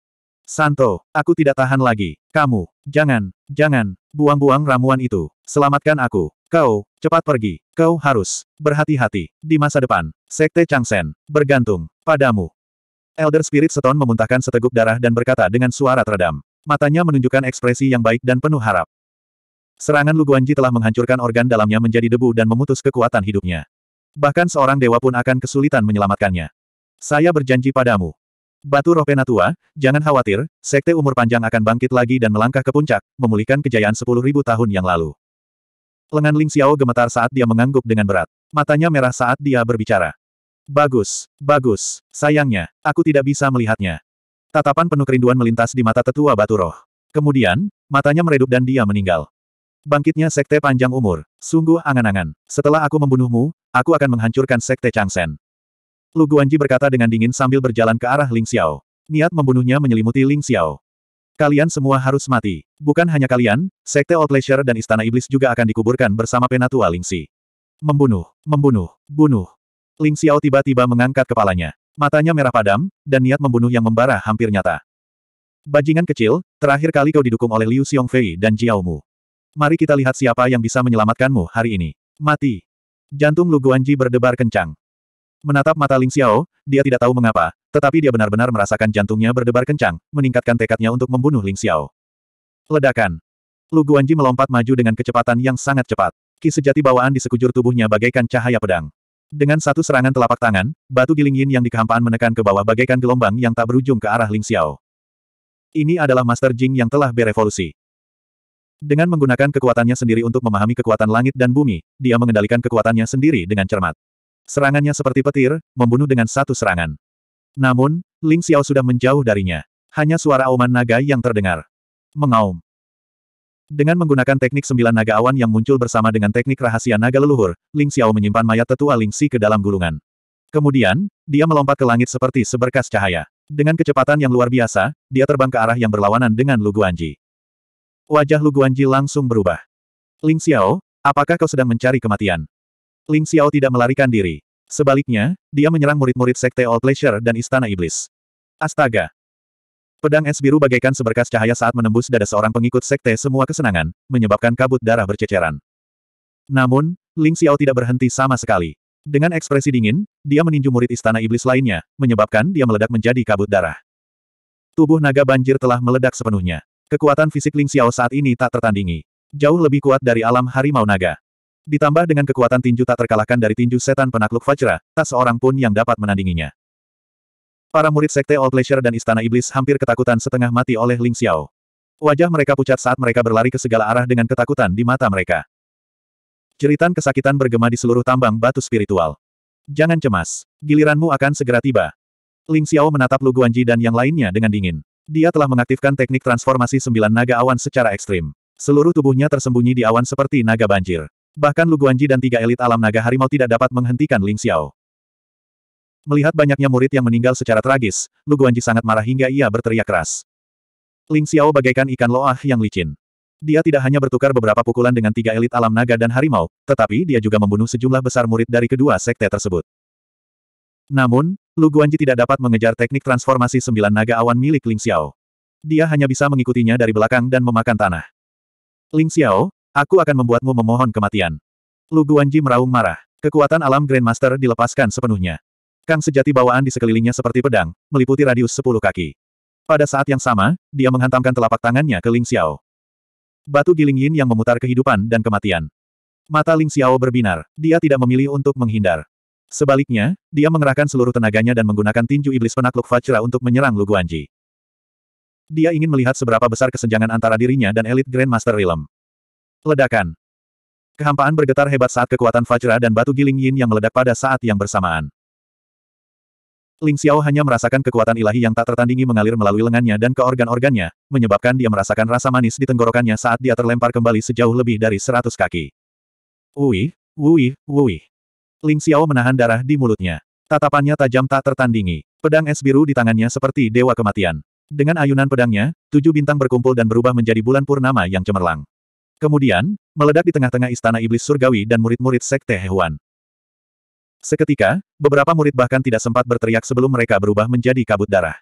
Santo, aku tidak tahan lagi. Kamu, jangan, jangan, buang-buang ramuan itu. Selamatkan aku. Kau, cepat pergi. Kau harus berhati-hati. Di masa depan, Sekte Changsen bergantung padamu. Elder Spirit Stone memuntahkan seteguk darah dan berkata dengan suara teredam. Matanya menunjukkan ekspresi yang baik dan penuh harap. Serangan Lu Guanji telah menghancurkan organ dalamnya menjadi debu dan memutus kekuatan hidupnya. Bahkan seorang dewa pun akan kesulitan menyelamatkannya. Saya berjanji padamu. Batu Roh Penatua, jangan khawatir, Sekte Umur Panjang akan bangkit lagi dan melangkah ke puncak, memulihkan kejayaan 10.000 tahun yang lalu. Lengan Ling Xiao gemetar saat dia mengangguk dengan berat. Matanya merah saat dia berbicara. Bagus, bagus. Sayangnya, aku tidak bisa melihatnya. Tatapan penuh kerinduan melintas di mata tetua batu roh. Kemudian, matanya meredup dan dia meninggal. Bangkitnya Sekte Panjang Umur. Sungguh angan-angan. Setelah aku membunuhmu, aku akan menghancurkan Sekte Changsen. Lu Guanji berkata dengan dingin sambil berjalan ke arah Ling Xiao. Niat membunuhnya menyelimuti Ling Xiao. Kalian semua harus mati. Bukan hanya kalian, Sekte Old Pleasure dan Istana Iblis juga akan dikuburkan bersama Penatua Ling Si. Membunuh, membunuh, bunuh, Ling Xiao tiba-tiba mengangkat kepalanya. Matanya merah padam, dan niat membunuh yang membara hampir nyata. Bajingan kecil, terakhir kali kau didukung oleh Liu Xiongfei dan Jiao Mu. Mari kita lihat siapa yang bisa menyelamatkanmu hari ini. Mati. Jantung Lu Guanji berdebar kencang. Menatap mata Ling Xiao, dia tidak tahu mengapa, tetapi dia benar-benar merasakan jantungnya berdebar kencang, meningkatkan tekadnya untuk membunuh Ling Xiao. Ledakan. Lu Guanji melompat maju dengan kecepatan yang sangat cepat. Ki sejati bawaan di sekujur tubuhnya bagaikan cahaya pedang. Dengan satu serangan telapak tangan, batu giling yin yang di kehampaan menekan ke bawah bagaikan gelombang yang tak berujung ke arah Ling Xiao. Ini adalah Master Jing yang telah berevolusi. Dengan menggunakan kekuatannya sendiri untuk memahami kekuatan langit dan bumi, dia mengendalikan kekuatannya sendiri dengan cermat. Serangannya seperti petir, membunuh dengan satu serangan. Namun, Ling Xiao sudah menjauh darinya. Hanya suara auman naga yang terdengar. Mengaum. Dengan menggunakan teknik sembilan naga awan yang muncul bersama dengan teknik rahasia naga leluhur, Ling Xiao menyimpan mayat tetua Ling Si ke dalam gulungan. Kemudian, dia melompat ke langit seperti seberkas cahaya. Dengan kecepatan yang luar biasa, dia terbang ke arah yang berlawanan dengan Lu Guanji. Wajah Lu Guanji langsung berubah. Ling Xiao, apakah kau sedang mencari kematian? Ling Xiao tidak melarikan diri. Sebaliknya, dia menyerang murid-murid Sekte All Pleasure dan Istana Iblis. Astaga! Pedang es biru bagaikan seberkas cahaya saat menembus dada seorang pengikut sekte semua kesenangan, menyebabkan kabut darah berceceran. Namun, Ling Xiao tidak berhenti sama sekali. Dengan ekspresi dingin, dia meninju murid istana iblis lainnya, menyebabkan dia meledak menjadi kabut darah. Tubuh naga banjir telah meledak sepenuhnya. Kekuatan fisik Ling Xiao saat ini tak tertandingi. Jauh lebih kuat dari alam harimau naga. Ditambah dengan kekuatan tinju tak terkalahkan dari tinju setan penakluk Fajra, tak seorang pun yang dapat menandinginya. Para murid Sekte All Pleasure dan Istana Iblis hampir ketakutan setengah mati oleh Ling Xiao. Wajah mereka pucat saat mereka berlari ke segala arah dengan ketakutan di mata mereka. Jeritan kesakitan bergema di seluruh tambang batu spiritual. Jangan cemas, giliranmu akan segera tiba. Ling Xiao menatap Lu Guanji dan yang lainnya dengan dingin. Dia telah mengaktifkan teknik transformasi sembilan naga awan secara ekstrim. Seluruh tubuhnya tersembunyi di awan seperti naga banjir. Bahkan Lu Guanji dan tiga elit alam naga harimau tidak dapat menghentikan Ling Xiao. Melihat banyaknya murid yang meninggal secara tragis, Lu Guanji sangat marah hingga ia berteriak keras. Ling Xiao bagaikan ikan loah yang licin. Dia tidak hanya bertukar beberapa pukulan dengan tiga elit alam naga dan harimau, tetapi dia juga membunuh sejumlah besar murid dari kedua sekte tersebut. Namun, Lu Guanji tidak dapat mengejar teknik transformasi sembilan naga awan milik Ling Xiao. Dia hanya bisa mengikutinya dari belakang dan memakan tanah. Ling Xiao, aku akan membuatmu memohon kematian. Lu Guanji meraung marah. Kekuatan alam Grandmaster dilepaskan sepenuhnya. Kang sejati bawaan di sekelilingnya seperti pedang, meliputi radius 10 kaki. Pada saat yang sama, dia menghantamkan telapak tangannya ke Ling Xiao. Batu giling yin yang memutar kehidupan dan kematian. Mata Ling Xiao berbinar, dia tidak memilih untuk menghindar. Sebaliknya, dia mengerahkan seluruh tenaganya dan menggunakan tinju iblis penakluk Fajra untuk menyerang Lu Guanji. Dia ingin melihat seberapa besar kesenjangan antara dirinya dan elit Grandmaster Realm. Ledakan. Kehampaan bergetar hebat saat kekuatan Fajra dan batu giling yin yang meledak pada saat yang bersamaan. Ling Xiao hanya merasakan kekuatan ilahi yang tak tertandingi mengalir melalui lengannya dan ke organ-organnya, menyebabkan dia merasakan rasa manis di tenggorokannya saat dia terlempar kembali sejauh lebih dari seratus kaki. Wui, wui, wui. Ling Xiao menahan darah di mulutnya. Tatapannya tajam tak tertandingi. Pedang es biru di tangannya seperti dewa kematian. Dengan ayunan pedangnya, tujuh bintang berkumpul dan berubah menjadi bulan purnama yang cemerlang. Kemudian, meledak di tengah-tengah istana iblis surgawi dan murid-murid sekte Hehuan. Seketika, beberapa murid bahkan tidak sempat berteriak sebelum mereka berubah menjadi kabut darah.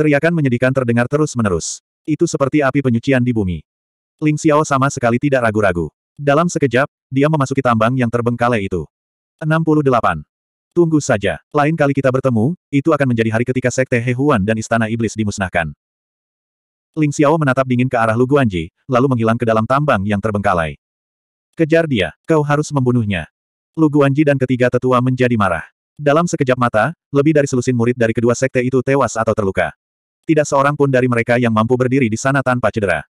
Teriakan menyedihkan terdengar terus-menerus. Itu seperti api penyucian di bumi. Ling Xiao sama sekali tidak ragu-ragu. Dalam sekejap, dia memasuki tambang yang terbengkalai itu. 68. Tunggu saja, lain kali kita bertemu, itu akan menjadi hari ketika Sekte Hehuan dan Istana Iblis dimusnahkan. Ling Xiao menatap dingin ke arah Lu Guanji, lalu menghilang ke dalam tambang yang terbengkalai. Kejar dia, kau harus membunuhnya. Lu Guanji dan ketiga tetua menjadi marah. Dalam sekejap mata, lebih dari selusin murid dari kedua sekte itu tewas atau terluka. Tidak seorang pun dari mereka yang mampu berdiri di sana tanpa cedera.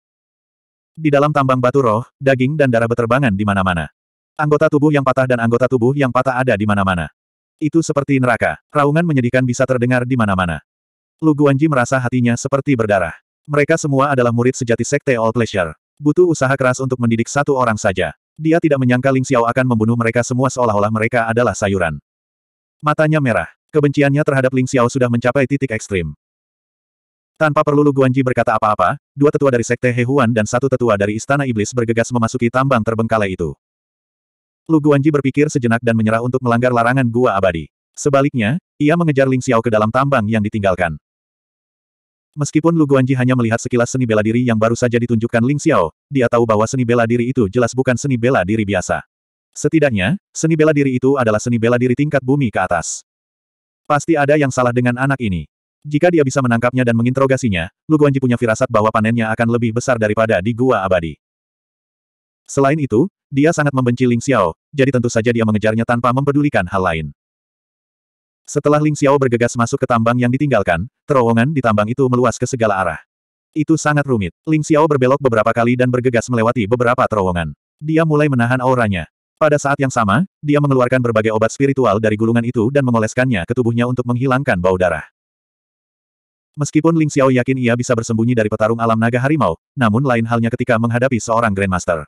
Di dalam tambang batu roh, daging dan darah beterbangan di mana-mana. Anggota tubuh yang patah dan anggota tubuh yang patah ada di mana-mana. Itu seperti neraka. Raungan menyedihkan bisa terdengar di mana-mana. Lu Guanji merasa hatinya seperti berdarah. Mereka semua adalah murid sejati sekte All Pleasure. Butuh usaha keras untuk mendidik satu orang saja. Dia tidak menyangka Ling Xiao akan membunuh mereka semua seolah-olah mereka adalah sayuran. Matanya merah. Kebenciannya terhadap Ling Xiao sudah mencapai titik ekstrim. Tanpa perlu Lu Guanji berkata apa-apa, dua tetua dari Sekte Hehuan dan satu tetua dari Istana Iblis bergegas memasuki tambang terbengkalai itu. Lu Guanji berpikir sejenak dan menyerah untuk melanggar larangan gua abadi. Sebaliknya, ia mengejar Ling Xiao ke dalam tambang yang ditinggalkan. Meskipun Lu Guanji hanya melihat sekilas seni bela diri yang baru saja ditunjukkan Ling Xiao, dia tahu bahwa seni bela diri itu jelas bukan seni bela diri biasa. Setidaknya, seni bela diri itu adalah seni bela diri tingkat bumi ke atas. Pasti ada yang salah dengan anak ini. Jika dia bisa menangkapnya dan menginterogasinya, Lu Guanji punya firasat bahwa panennya akan lebih besar daripada di Gua Abadi. Selain itu, dia sangat membenci Ling Xiao, jadi tentu saja dia mengejarnya tanpa mempedulikan hal lain. Setelah Ling Xiao bergegas masuk ke tambang yang ditinggalkan, terowongan di tambang itu meluas ke segala arah. Itu sangat rumit. Ling Xiao berbelok beberapa kali dan bergegas melewati beberapa terowongan. Dia mulai menahan auranya. Pada saat yang sama, dia mengeluarkan berbagai obat spiritual dari gulungan itu dan mengoleskannya ke tubuhnya untuk menghilangkan bau darah. Meskipun Ling Xiao yakin ia bisa bersembunyi dari petarung alam naga harimau, namun lain halnya ketika menghadapi seorang Grandmaster.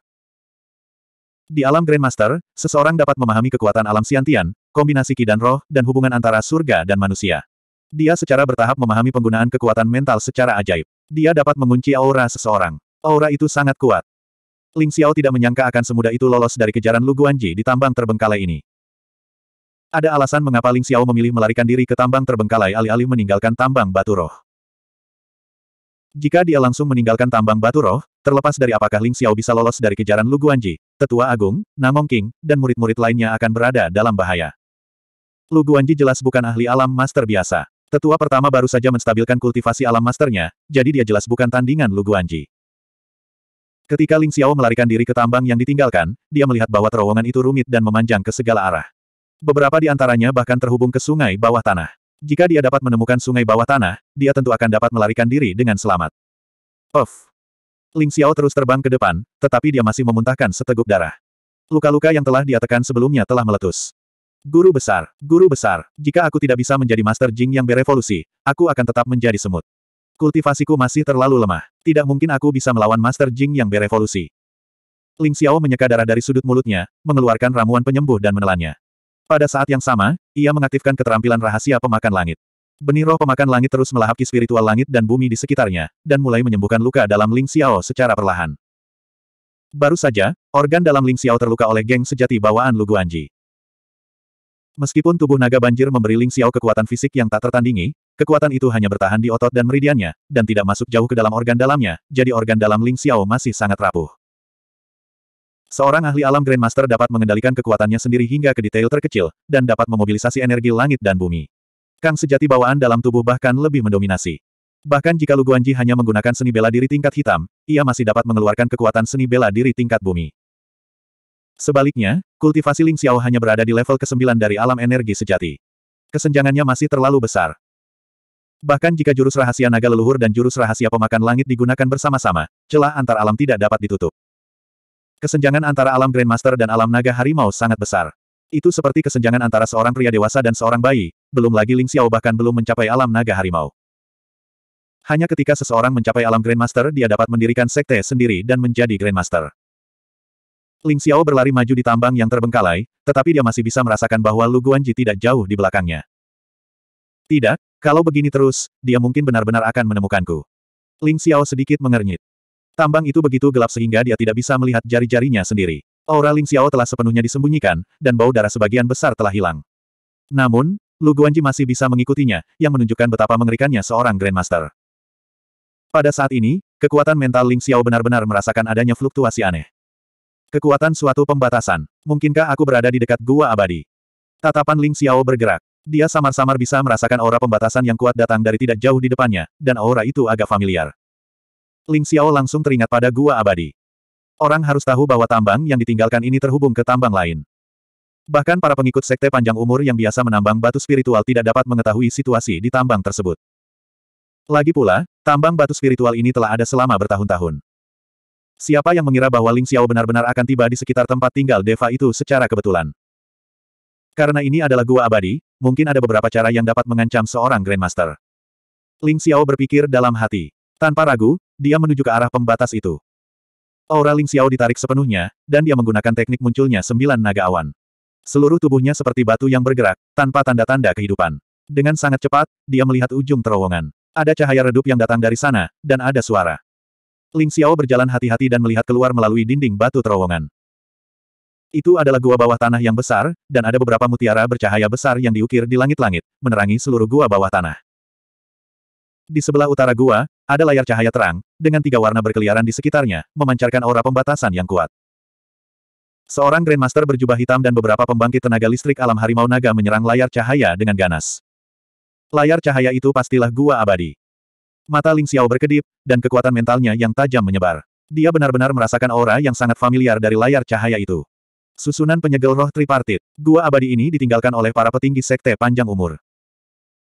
Di alam Grandmaster, seseorang dapat memahami kekuatan alam Siantian, kombinasi ki dan roh, dan hubungan antara surga dan manusia. Dia secara bertahap memahami penggunaan kekuatan mental secara ajaib. Dia dapat mengunci aura seseorang. Aura itu sangat kuat. Ling Xiao tidak menyangka akan semudah itu lolos dari kejaran Lu Guanji di tambang terbengkalai ini. Ada alasan mengapa Ling Xiao memilih melarikan diri ke tambang terbengkalai alih-alih meninggalkan tambang batu roh. Jika dia langsung meninggalkan tambang batu roh, terlepas dari apakah Ling Xiao bisa lolos dari kejaran Lu Guanji, Tetua Agung, Namong King, dan murid-murid lainnya akan berada dalam bahaya. Lu Guanji jelas bukan ahli alam master biasa. Tetua pertama baru saja menstabilkan kultivasi alam masternya, jadi dia jelas bukan tandingan Lu Guanji. Ketika Ling Xiao melarikan diri ke tambang yang ditinggalkan, dia melihat bahwa terowongan itu rumit dan memanjang ke segala arah. Beberapa di antaranya bahkan terhubung ke sungai bawah tanah. Jika dia dapat menemukan sungai bawah tanah, dia tentu akan dapat melarikan diri dengan selamat. Puff. Ling Xiao terus terbang ke depan, tetapi dia masih memuntahkan seteguk darah. Luka-luka yang telah dia tekan sebelumnya telah meletus. Guru besar, guru besar, jika aku tidak bisa menjadi Master Jing yang berevolusi, aku akan tetap menjadi semut. Kultivasiku masih terlalu lemah. Tidak mungkin aku bisa melawan Master Jing yang berevolusi. Ling Xiao menyeka darah dari sudut mulutnya, mengeluarkan ramuan penyembuh dan menelannya. Pada saat yang sama, ia mengaktifkan keterampilan rahasia pemakan langit. Benih roh pemakan langit terus melahap spiritual langit dan bumi di sekitarnya, dan mulai menyembuhkan luka dalam Ling Xiao secara perlahan. Baru saja, organ dalam Ling Xiao terluka oleh geng sejati bawaan Lu Guanji. Meskipun tubuh naga banjir memberi Ling Xiao kekuatan fisik yang tak tertandingi, kekuatan itu hanya bertahan di otot dan meridiannya, dan tidak masuk jauh ke dalam organ dalamnya, jadi organ dalam Ling Xiao masih sangat rapuh. Seorang ahli alam Grandmaster dapat mengendalikan kekuatannya sendiri hingga ke detail terkecil, dan dapat memobilisasi energi langit dan bumi. Kang sejati bawaan dalam tubuh bahkan lebih mendominasi. Bahkan jika Lu Guanji hanya menggunakan seni bela diri tingkat hitam, ia masih dapat mengeluarkan kekuatan seni bela diri tingkat bumi. Sebaliknya, kultivasi Ling Xiao hanya berada di level ke-9 dari alam energi sejati. Kesenjangannya masih terlalu besar. Bahkan jika jurus rahasia naga leluhur dan jurus rahasia pemakan langit digunakan bersama-sama, celah antar alam tidak dapat ditutup. Kesenjangan antara alam Grandmaster dan alam naga harimau sangat besar. Itu seperti kesenjangan antara seorang pria dewasa dan seorang bayi, belum lagi Ling Xiao bahkan belum mencapai alam naga harimau. Hanya ketika seseorang mencapai alam Grandmaster dia dapat mendirikan sekte sendiri dan menjadi Grandmaster. Ling Xiao berlari maju di tambang yang terbengkalai, tetapi dia masih bisa merasakan bahwa Lu Guanji tidak jauh di belakangnya. Tidak, kalau begini terus, dia mungkin benar-benar akan menemukanku. Ling Xiao sedikit mengernyit. Tambang itu begitu gelap sehingga dia tidak bisa melihat jari-jarinya sendiri. Aura Ling Xiao telah sepenuhnya disembunyikan, dan bau darah sebagian besar telah hilang. Namun, Lu Guanji masih bisa mengikutinya, yang menunjukkan betapa mengerikannya seorang Grandmaster. Pada saat ini, kekuatan mental Ling Xiao benar-benar merasakan adanya fluktuasi aneh. Kekuatan suatu pembatasan. Mungkinkah aku berada di dekat gua abadi? Tatapan Ling Xiao bergerak. Dia samar-samar bisa merasakan aura pembatasan yang kuat datang dari tidak jauh di depannya, dan aura itu agak familiar. Ling Xiao langsung teringat pada gua abadi. Orang harus tahu bahwa tambang yang ditinggalkan ini terhubung ke tambang lain. Bahkan para pengikut sekte panjang umur yang biasa menambang batu spiritual tidak dapat mengetahui situasi di tambang tersebut. Lagi pula, tambang batu spiritual ini telah ada selama bertahun-tahun. Siapa yang mengira bahwa Ling Xiao benar-benar akan tiba di sekitar tempat tinggal Deva itu secara kebetulan? Karena ini adalah gua abadi, mungkin ada beberapa cara yang dapat mengancam seorang Grandmaster. Ling Xiao berpikir dalam hati. Tanpa ragu, dia menuju ke arah pembatas itu. Aura Ling Xiao ditarik sepenuhnya, dan dia menggunakan teknik munculnya sembilan naga awan. Seluruh tubuhnya seperti batu yang bergerak, tanpa tanda-tanda kehidupan. Dengan sangat cepat, dia melihat ujung terowongan. Ada cahaya redup yang datang dari sana, dan ada suara. Ling Xiao berjalan hati-hati dan melihat keluar melalui dinding batu terowongan. Itu adalah gua bawah tanah yang besar, dan ada beberapa mutiara bercahaya besar yang diukir di langit-langit, menerangi seluruh gua bawah tanah. Di sebelah utara gua, ada layar cahaya terang, dengan tiga warna berkeliaran di sekitarnya, memancarkan aura pembatasan yang kuat. Seorang Grandmaster berjubah hitam dan beberapa pembangkit tenaga listrik alam harimau naga menyerang layar cahaya dengan ganas. Layar cahaya itu pastilah gua abadi. Mata Ling Xiao berkedip, dan kekuatan mentalnya yang tajam menyebar. Dia benar-benar merasakan aura yang sangat familiar dari layar cahaya itu. Susunan penyegel roh tripartit. Gua abadi ini ditinggalkan oleh para petinggi sekte panjang umur.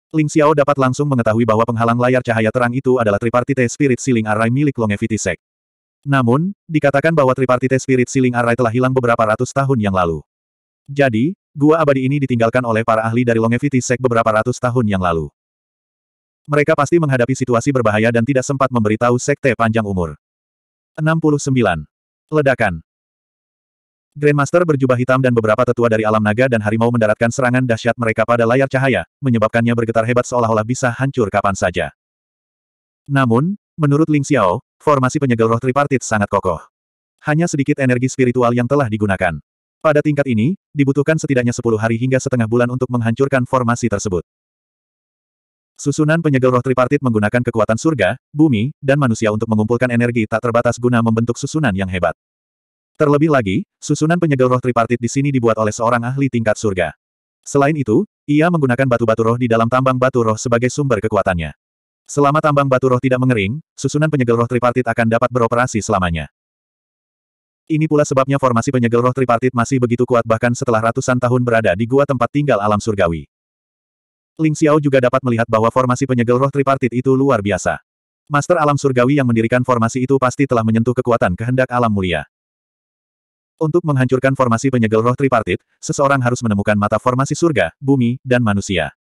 Ling Xiao dapat langsung mengetahui bahwa penghalang layar cahaya terang itu adalah Tripartite Spirit Sealing Array milik Longevity Sect. Namun, dikatakan bahwa Tripartite Spirit Sealing Array telah hilang beberapa ratus tahun yang lalu. Jadi, gua abadi ini ditinggalkan oleh para ahli dari Longevity Sect beberapa ratus tahun yang lalu. Mereka pasti menghadapi situasi berbahaya dan tidak sempat memberitahu sekte panjang umur. 69. Ledakan. Grandmaster berjubah hitam dan beberapa tetua dari alam naga dan harimau mendaratkan serangan dahsyat mereka pada layar cahaya, menyebabkannya bergetar hebat seolah-olah bisa hancur kapan saja. Namun, menurut Ling Xiao, formasi penyegel roh tripartit sangat kokoh. Hanya sedikit energi spiritual yang telah digunakan. Pada tingkat ini, dibutuhkan setidaknya 10 hari hingga setengah bulan untuk menghancurkan formasi tersebut. Susunan penyegel roh tripartit menggunakan kekuatan surga, bumi, dan manusia untuk mengumpulkan energi tak terbatas guna membentuk susunan yang hebat. Terlebih lagi, susunan penyegel roh tripartit di sini dibuat oleh seorang ahli tingkat surga. Selain itu, ia menggunakan batu-batu roh di dalam tambang batu roh sebagai sumber kekuatannya. Selama tambang batu roh tidak mengering, susunan penyegel roh tripartit akan dapat beroperasi selamanya. Ini pula sebabnya formasi penyegel roh tripartit masih begitu kuat bahkan setelah ratusan tahun berada di gua tempat tinggal alam surgawi. Ling Xiao juga dapat melihat bahwa formasi penyegel roh tripartit itu luar biasa. Master alam surgawi yang mendirikan formasi itu pasti telah menyentuh kekuatan kehendak alam mulia. Untuk menghancurkan formasi penyegel roh tripartit, seseorang harus menemukan mata formasi surga, bumi, dan manusia.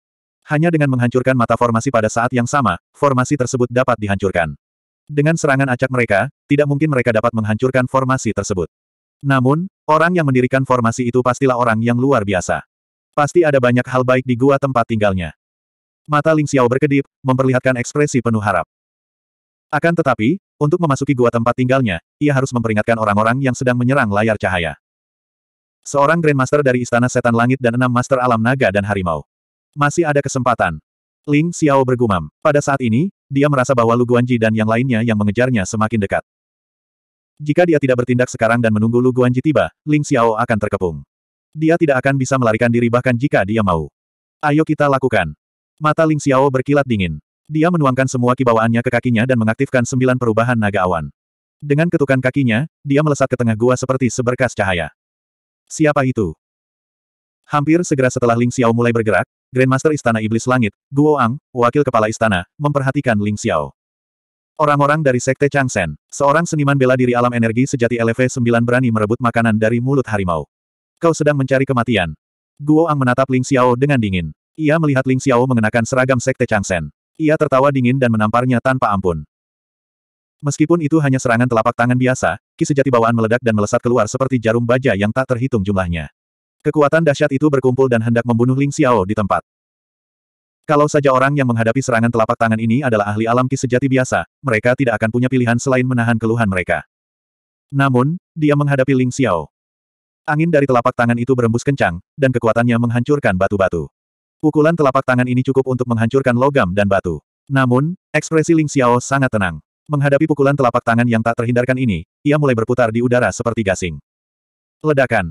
Hanya dengan menghancurkan mata formasi pada saat yang sama, formasi tersebut dapat dihancurkan. Dengan serangan acak mereka, tidak mungkin mereka dapat menghancurkan formasi tersebut. Namun, orang yang mendirikan formasi itu pastilah orang yang luar biasa. Pasti ada banyak hal baik di gua tempat tinggalnya. Mata Ling Xiao berkedip, memperlihatkan ekspresi penuh harap. Akan tetapi, untuk memasuki gua tempat tinggalnya, ia harus memperingatkan orang-orang yang sedang menyerang layar cahaya. Seorang Grandmaster dari Istana Setan Langit dan enam Master Alam Naga dan Harimau. Masih ada kesempatan. Ling Xiao bergumam. Pada saat ini, dia merasa bahwa Lu Guanji dan yang lainnya yang mengejarnya semakin dekat. Jika dia tidak bertindak sekarang dan menunggu Lu Guanji tiba, Ling Xiao akan terkepung. Dia tidak akan bisa melarikan diri bahkan jika dia mau. Ayo kita lakukan. Mata Ling Xiao berkilat dingin. Dia menuangkan semua kibawaannya ke kakinya dan mengaktifkan sembilan perubahan naga awan. Dengan ketukan kakinya, dia melesat ke tengah gua seperti seberkas cahaya. Siapa itu? Hampir segera setelah Ling Xiao mulai bergerak, Grandmaster Istana Iblis Langit, Guo Ang, wakil kepala istana, memperhatikan Ling Xiao. Orang-orang dari Sekte Changsen, seorang seniman bela diri alam energi sejati LV9 berani merebut makanan dari mulut harimau. Kau sedang mencari kematian. Guo Ang menatap Ling Xiao dengan dingin. Ia melihat Ling Xiao mengenakan seragam Sekte Changsen. Ia tertawa dingin dan menamparnya tanpa ampun. Meskipun itu hanya serangan telapak tangan biasa, ki sejati bawaan meledak dan melesat keluar seperti jarum baja yang tak terhitung jumlahnya. Kekuatan dahsyat itu berkumpul dan hendak membunuh Ling Xiao di tempat. Kalau saja orang yang menghadapi serangan telapak tangan ini adalah ahli alam ki sejati biasa, mereka tidak akan punya pilihan selain menahan keluhan mereka. Namun, dia menghadapi Ling Xiao. Angin dari telapak tangan itu berembus kencang, dan kekuatannya menghancurkan batu-batu. Pukulan telapak tangan ini cukup untuk menghancurkan logam dan batu. Namun, ekspresi Ling Xiao sangat tenang. Menghadapi pukulan telapak tangan yang tak terhindarkan ini, ia mulai berputar di udara seperti gasing. Ledakan.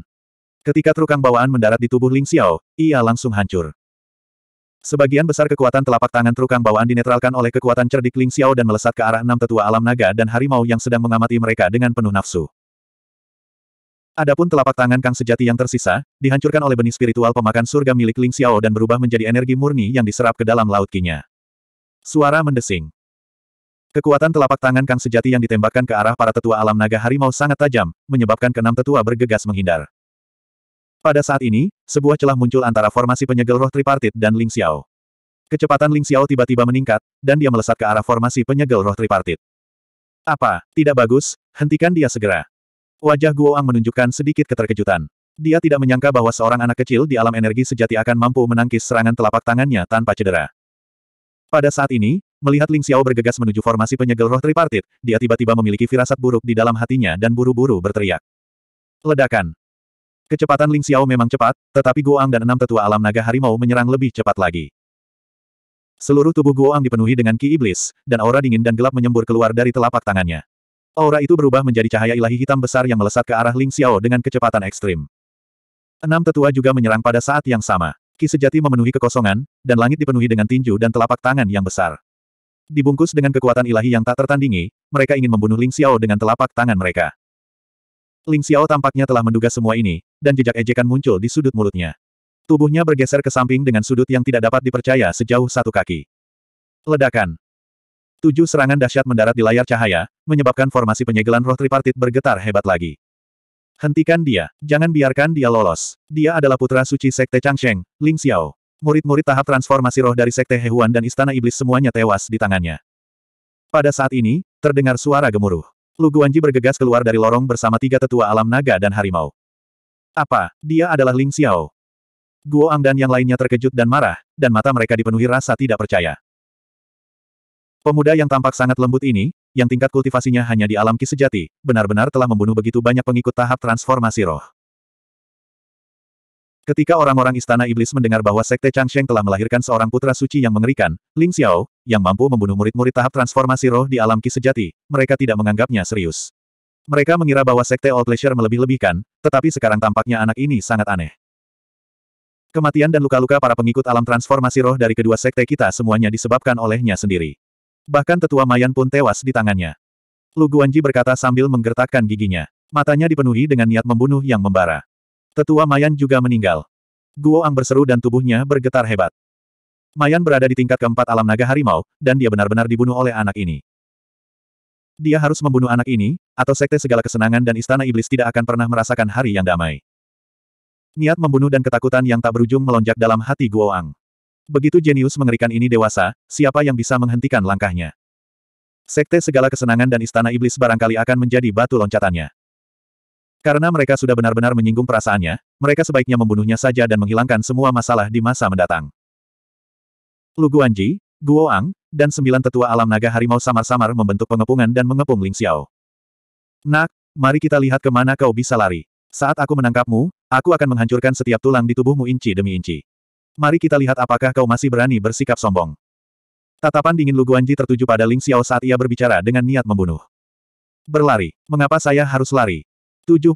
Ketika trukang bawaan mendarat di tubuh Ling Xiao, ia langsung hancur. Sebagian besar kekuatan telapak tangan trukang bawaan dinetralkan oleh kekuatan cerdik Ling Xiao dan melesat ke arah enam tetua alam naga dan harimau yang sedang mengamati mereka dengan penuh nafsu. Adapun telapak tangan Kang Sejati yang tersisa, dihancurkan oleh benih spiritual pemakan surga milik Ling Xiao dan berubah menjadi energi murni yang diserap ke dalam laut kinya. Suara mendesing. Kekuatan telapak tangan Kang Sejati yang ditembakkan ke arah para tetua alam naga harimau sangat tajam, menyebabkan keenam tetua bergegas menghindar. Pada saat ini, sebuah celah muncul antara formasi penyegel roh tripartit dan Ling Xiao. Kecepatan Ling Xiao tiba-tiba meningkat, dan dia melesat ke arah formasi penyegel roh tripartit. Apa, tidak bagus, hentikan dia segera. Wajah Guo Ang menunjukkan sedikit keterkejutan. Dia tidak menyangka bahwa seorang anak kecil di alam energi sejati akan mampu menangkis serangan telapak tangannya tanpa cedera. Pada saat ini, melihat Ling Xiao bergegas menuju formasi penyegel roh tripartit, dia tiba-tiba memiliki firasat buruk di dalam hatinya dan buru-buru berteriak. Ledakan. Kecepatan Ling Xiao memang cepat, tetapi Guoang dan enam tetua alam naga harimau menyerang lebih cepat lagi. Seluruh tubuh Guoang dipenuhi dengan ki iblis, dan aura dingin dan gelap menyembur keluar dari telapak tangannya. Aura itu berubah menjadi cahaya ilahi hitam besar yang melesat ke arah Ling Xiao dengan kecepatan ekstrim. Enam tetua juga menyerang pada saat yang sama. Ki sejati memenuhi kekosongan, dan langit dipenuhi dengan tinju dan telapak tangan yang besar. Dibungkus dengan kekuatan ilahi yang tak tertandingi, mereka ingin membunuh Ling Xiao dengan telapak tangan mereka. Ling Xiao tampaknya telah menduga semua ini, dan jejak ejekan muncul di sudut mulutnya. Tubuhnya bergeser ke samping dengan sudut yang tidak dapat dipercaya sejauh satu kaki. Ledakan. Tujuh serangan dahsyat mendarat di layar cahaya, menyebabkan formasi penyegelan roh tripartit bergetar hebat lagi. Hentikan dia, jangan biarkan dia lolos. Dia adalah putra suci Sekte Changsheng, Ling Xiao. Murid-murid tahap transformasi roh dari Sekte Hehuan dan Istana Iblis semuanya tewas di tangannya. Pada saat ini, terdengar suara gemuruh. Lu Guanji bergegas keluar dari lorong bersama tiga tetua alam naga dan harimau. Apa, dia adalah Ling Xiao? Guo Ang dan yang lainnya terkejut dan marah, dan mata mereka dipenuhi rasa tidak percaya. Pemuda yang tampak sangat lembut ini, yang tingkat kultivasinya hanya di alam ki sejati, benar-benar telah membunuh begitu banyak pengikut tahap transformasi roh. Ketika orang-orang Istana Iblis mendengar bahwa Sekte Changsheng telah melahirkan seorang putra suci yang mengerikan, Ling Xiao, yang mampu membunuh murid-murid tahap transformasi roh di alam ki sejati, mereka tidak menganggapnya serius. Mereka mengira bahwa Sekte All Pleasure melebih-lebihkan, tetapi sekarang tampaknya anak ini sangat aneh. Kematian dan luka-luka para pengikut alam transformasi roh dari kedua sekte kita semuanya disebabkan olehnya sendiri. Bahkan tetua Mayan pun tewas di tangannya. Lu Guanji berkata sambil menggertakkan giginya. Matanya dipenuhi dengan niat membunuh yang membara. Tetua Mayan juga meninggal. Guo Ang berseru dan tubuhnya bergetar hebat. Mayan berada di tingkat keempat alam naga harimau, dan dia benar-benar dibunuh oleh anak ini. Dia harus membunuh anak ini, atau sekte segala kesenangan dan istana iblis tidak akan pernah merasakan hari yang damai. Niat membunuh dan ketakutan yang tak berujung melonjak dalam hati Guo Ang. Begitu jenius mengerikan ini dewasa, siapa yang bisa menghentikan langkahnya? Sekte segala kesenangan dan istana iblis barangkali akan menjadi batu loncatannya. Karena mereka sudah benar-benar menyinggung perasaannya, mereka sebaiknya membunuhnya saja dan menghilangkan semua masalah di masa mendatang. Lu Guanji, Guo Ang, dan sembilan tetua alam naga harimau samar-samar membentuk pengepungan dan mengepung Ling Xiao. Nak, mari kita lihat ke mana kau bisa lari. Saat aku menangkapmu, aku akan menghancurkan setiap tulang di tubuhmu inci demi inci. Mari kita lihat apakah kau masih berani bersikap sombong. Tatapan dingin Lu Guanji tertuju pada Ling Xiao saat ia berbicara dengan niat membunuh. Berlari. Mengapa saya harus lari? 70.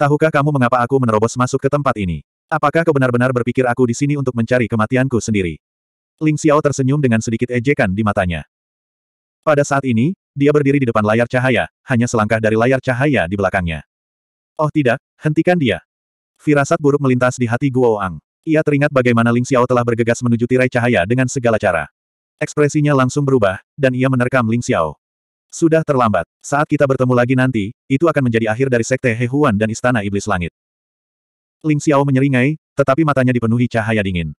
Tahukah kamu mengapa aku menerobos masuk ke tempat ini? Apakah kau benar-benar berpikir aku di sini untuk mencari kematianku sendiri? Ling Xiao tersenyum dengan sedikit ejekan di matanya. Pada saat ini, dia berdiri di depan layar cahaya, hanya selangkah dari layar cahaya di belakangnya. Oh tidak, hentikan dia. Firasat buruk melintas di hati Guo Ang. Ia teringat bagaimana Ling Xiao telah bergegas menuju tirai cahaya dengan segala cara. Ekspresinya langsung berubah, dan ia menerkam Ling Xiao. Sudah terlambat. Saat kita bertemu lagi nanti, itu akan menjadi akhir dari Sekte He Huan dan Istana Iblis Langit. Ling Xiao menyeringai, tetapi matanya dipenuhi cahaya dingin.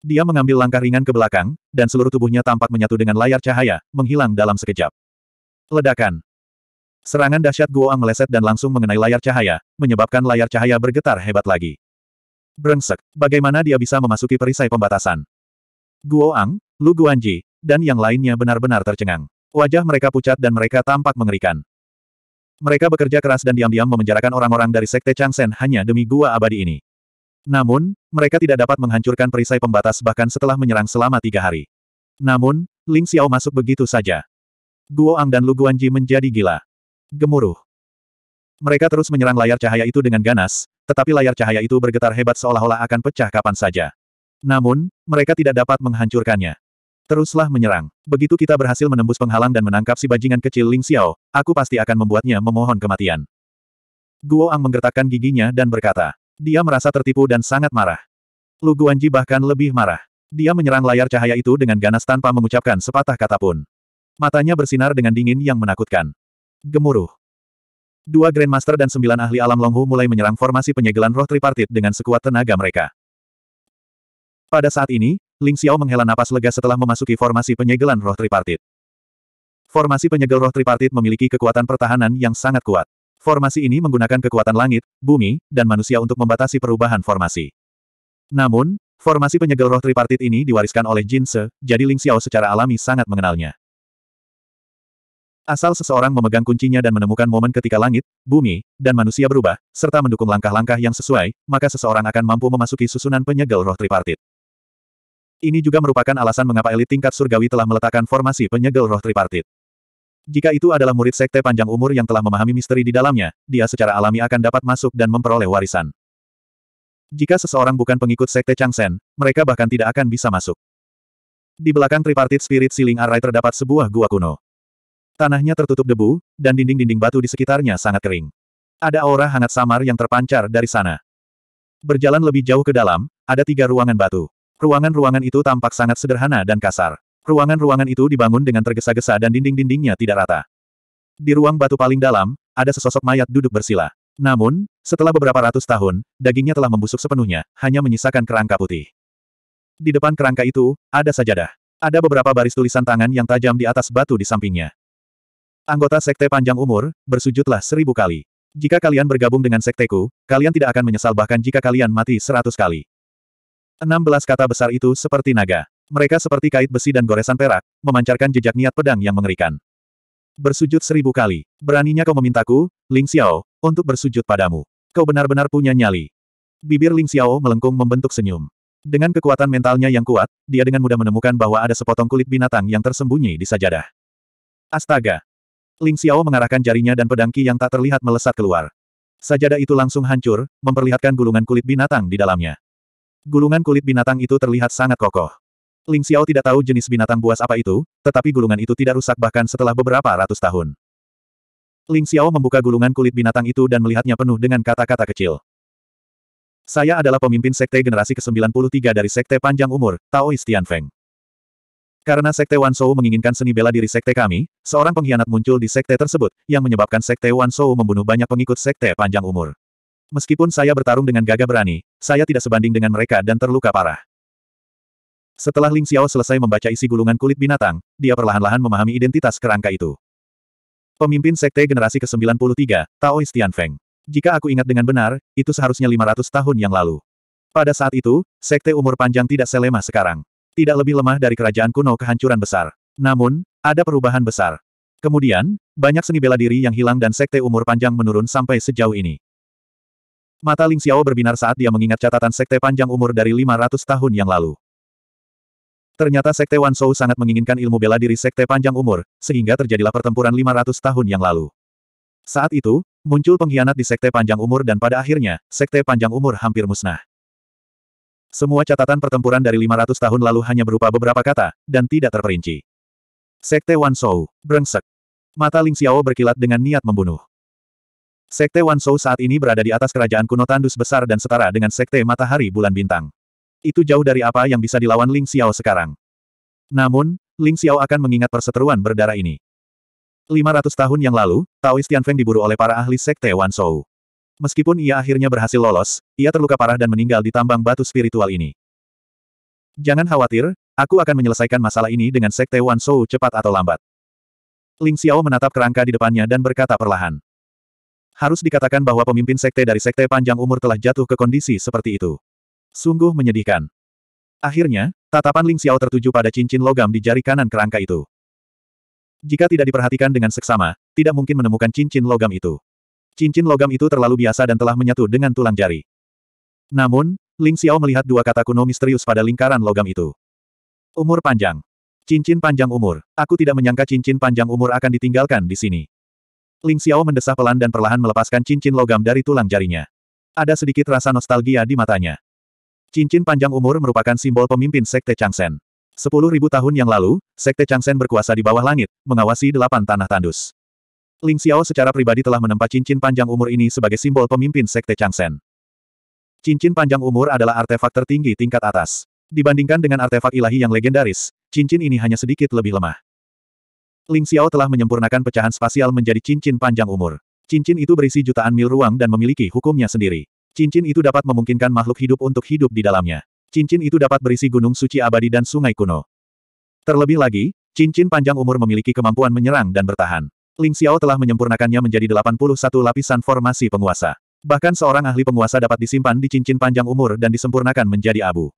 Dia mengambil langkah ringan ke belakang, dan seluruh tubuhnya tampak menyatu dengan layar cahaya, menghilang dalam sekejap. Ledakan. Serangan dahsyat Guoang meleset dan langsung mengenai layar cahaya, menyebabkan layar cahaya bergetar hebat lagi. Brengsek, bagaimana dia bisa memasuki perisai pembatasan? Guo Ang, Lu Guanji, dan yang lainnya benar-benar tercengang. Wajah mereka pucat dan mereka tampak mengerikan. Mereka bekerja keras dan diam-diam memenjarakan orang-orang dari Sekte Changsen hanya demi gua abadi ini. Namun, mereka tidak dapat menghancurkan perisai pembatas bahkan setelah menyerang selama tiga hari. Namun, Ling Xiao masuk begitu saja. Guo Ang dan Lu Guanji menjadi gila. Gemuruh. Mereka terus menyerang layar cahaya itu dengan ganas, tetapi layar cahaya itu bergetar hebat seolah-olah akan pecah kapan saja. Namun, mereka tidak dapat menghancurkannya. Teruslah menyerang. Begitu kita berhasil menembus penghalang dan menangkap si bajingan kecil Ling Xiao, aku pasti akan membuatnya memohon kematian. Guo Ang menggertakkan giginya dan berkata. Dia merasa tertipu dan sangat marah. Lu Guanji bahkan lebih marah. Dia menyerang layar cahaya itu dengan ganas tanpa mengucapkan sepatah kata pun. Matanya bersinar dengan dingin yang menakutkan. Gemuruh. Dua Grandmaster dan sembilan ahli alam Longhu mulai menyerang formasi penyegelan roh tripartit dengan sekuat tenaga mereka. Pada saat ini, Ling Xiao menghela napas lega setelah memasuki formasi penyegelan roh tripartit. Formasi penyegel roh tripartit memiliki kekuatan pertahanan yang sangat kuat. Formasi ini menggunakan kekuatan langit, bumi, dan manusia untuk membatasi perubahan formasi. Namun, formasi penyegel roh tripartit ini diwariskan oleh Jin Se, jadi Ling Xiao secara alami sangat mengenalnya. Asal seseorang memegang kuncinya dan menemukan momen ketika langit, bumi, dan manusia berubah, serta mendukung langkah-langkah yang sesuai, maka seseorang akan mampu memasuki susunan penyegel roh tripartit. Ini juga merupakan alasan mengapa elit tingkat surgawi telah meletakkan formasi penyegel roh tripartit. Jika itu adalah murid sekte panjang umur yang telah memahami misteri di dalamnya, dia secara alami akan dapat masuk dan memperoleh warisan. Jika seseorang bukan pengikut sekte Changsen, mereka bahkan tidak akan bisa masuk. Di belakang tripartit spirit ceiling array terdapat sebuah gua kuno. Tanahnya tertutup debu, dan dinding-dinding batu di sekitarnya sangat kering. Ada aura hangat samar yang terpancar dari sana. Berjalan lebih jauh ke dalam, ada tiga ruangan batu. Ruangan-ruangan itu tampak sangat sederhana dan kasar. Ruangan-ruangan itu dibangun dengan tergesa-gesa dan dinding-dindingnya tidak rata. Di ruang batu paling dalam, ada sesosok mayat duduk bersila. Namun, setelah beberapa ratus tahun, dagingnya telah membusuk sepenuhnya, hanya menyisakan kerangka putih. Di depan kerangka itu, ada sajadah. Ada beberapa baris tulisan tangan yang tajam di atas batu di sampingnya. Anggota Sekte Panjang Umur, bersujudlah seribu kali. Jika kalian bergabung dengan sekteku, kalian tidak akan menyesal bahkan jika kalian mati seratus kali. Enam belas kata besar itu seperti naga. Mereka seperti kait besi dan goresan perak, memancarkan jejak niat pedang yang mengerikan. Bersujud seribu kali. Beraninya kau memintaku, Ling Xiao, untuk bersujud padamu. Kau benar-benar punya nyali. Bibir Ling Xiao melengkung membentuk senyum. Dengan kekuatan mentalnya yang kuat, dia dengan mudah menemukan bahwa ada sepotong kulit binatang yang tersembunyi di sajadah. Astaga! Ling Xiao mengarahkan jarinya dan pedang Qi yang tak terlihat melesat keluar. Sajadah itu langsung hancur, memperlihatkan gulungan kulit binatang di dalamnya. Gulungan kulit binatang itu terlihat sangat kokoh. Ling Xiao tidak tahu jenis binatang buas apa itu, tetapi gulungan itu tidak rusak bahkan setelah beberapa ratus tahun. Ling Xiao membuka gulungan kulit binatang itu dan melihatnya penuh dengan kata-kata kecil. Saya adalah pemimpin sekte generasi ke-93 dari sekte panjang umur, Taoist Tianfeng. Karena Sekte Wan Shou menginginkan seni bela diri Sekte kami, seorang pengkhianat muncul di Sekte tersebut, yang menyebabkan Sekte Wan Shou membunuh banyak pengikut Sekte panjang umur. Meskipun saya bertarung dengan gagah berani, saya tidak sebanding dengan mereka dan terluka parah. Setelah Ling Xiao selesai membaca isi gulungan kulit binatang, dia perlahan-lahan memahami identitas kerangka itu. Pemimpin Sekte Generasi ke-93, Taoist Tian Feng. Jika aku ingat dengan benar, itu seharusnya 500 tahun yang lalu. Pada saat itu, Sekte umur panjang tidak selemah sekarang. Tidak lebih lemah dari kerajaan kuno kehancuran besar. Namun, ada perubahan besar. Kemudian, banyak seni bela diri yang hilang dan Sekte umur panjang menurun sampai sejauh ini. Mata Ling Xiao berbinar saat dia mengingat catatan Sekte panjang umur dari 500 tahun yang lalu. Ternyata Sekte Wan Shou sangat menginginkan ilmu bela diri Sekte panjang umur, sehingga terjadilah pertempuran 500 tahun yang lalu. Saat itu, muncul pengkhianat di Sekte panjang umur dan pada akhirnya, Sekte panjang umur hampir musnah. Semua catatan pertempuran dari 500 tahun lalu hanya berupa beberapa kata, dan tidak terperinci. Sekte Wan Shou, brengsek. Mata Ling Xiao berkilat dengan niat membunuh. Sekte Wan Shou saat ini berada di atas kerajaan kuno tandus besar dan setara dengan Sekte Matahari Bulan Bintang. Itu jauh dari apa yang bisa dilawan Ling Xiao sekarang. Namun, Ling Xiao akan mengingat perseteruan berdarah ini. 500 tahun yang lalu, Taoist Tianfeng diburu oleh para ahli Sekte Wan Shou. Meskipun ia akhirnya berhasil lolos, ia terluka parah dan meninggal di tambang batu spiritual ini. Jangan khawatir, aku akan menyelesaikan masalah ini dengan Sekte Wan Shou cepat atau lambat. Ling Xiao menatap kerangka di depannya dan berkata perlahan. Harus dikatakan bahwa pemimpin sekte dari sekte panjang umur telah jatuh ke kondisi seperti itu. Sungguh menyedihkan. Akhirnya, tatapan Ling Xiao tertuju pada cincin logam di jari kanan kerangka itu. Jika tidak diperhatikan dengan seksama, tidak mungkin menemukan cincin logam itu. Cincin logam itu terlalu biasa dan telah menyatu dengan tulang jari. Namun, Ling Xiao melihat dua kata kuno misterius pada lingkaran logam itu. Umur panjang. Cincin panjang umur. Aku tidak menyangka cincin panjang umur akan ditinggalkan di sini. Ling Xiao mendesah pelan dan perlahan melepaskan cincin logam dari tulang jarinya. Ada sedikit rasa nostalgia di matanya. Cincin panjang umur merupakan simbol pemimpin Sekte Changsen. Sepuluh ribu tahun yang lalu, Sekte Changsen berkuasa di bawah langit, mengawasi delapan tanah tandus. Ling Xiao secara pribadi telah menempa cincin panjang umur ini sebagai simbol pemimpin Sekte Changsen. Cincin panjang umur adalah artefak tertinggi tingkat atas. Dibandingkan dengan artefak ilahi yang legendaris, cincin ini hanya sedikit lebih lemah. Ling Xiao telah menyempurnakan pecahan spasial menjadi cincin panjang umur. Cincin itu berisi jutaan mil ruang dan memiliki hukumnya sendiri. Cincin itu dapat memungkinkan makhluk hidup untuk hidup di dalamnya. Cincin itu dapat berisi gunung suci abadi dan sungai kuno. Terlebih lagi, cincin panjang umur memiliki kemampuan menyerang dan bertahan. Ling Xiao telah menyempurnakannya menjadi 81 lapisan formasi penguasa. Bahkan seorang ahli penguasa dapat disimpan di cincin panjang umur dan disempurnakan menjadi abu.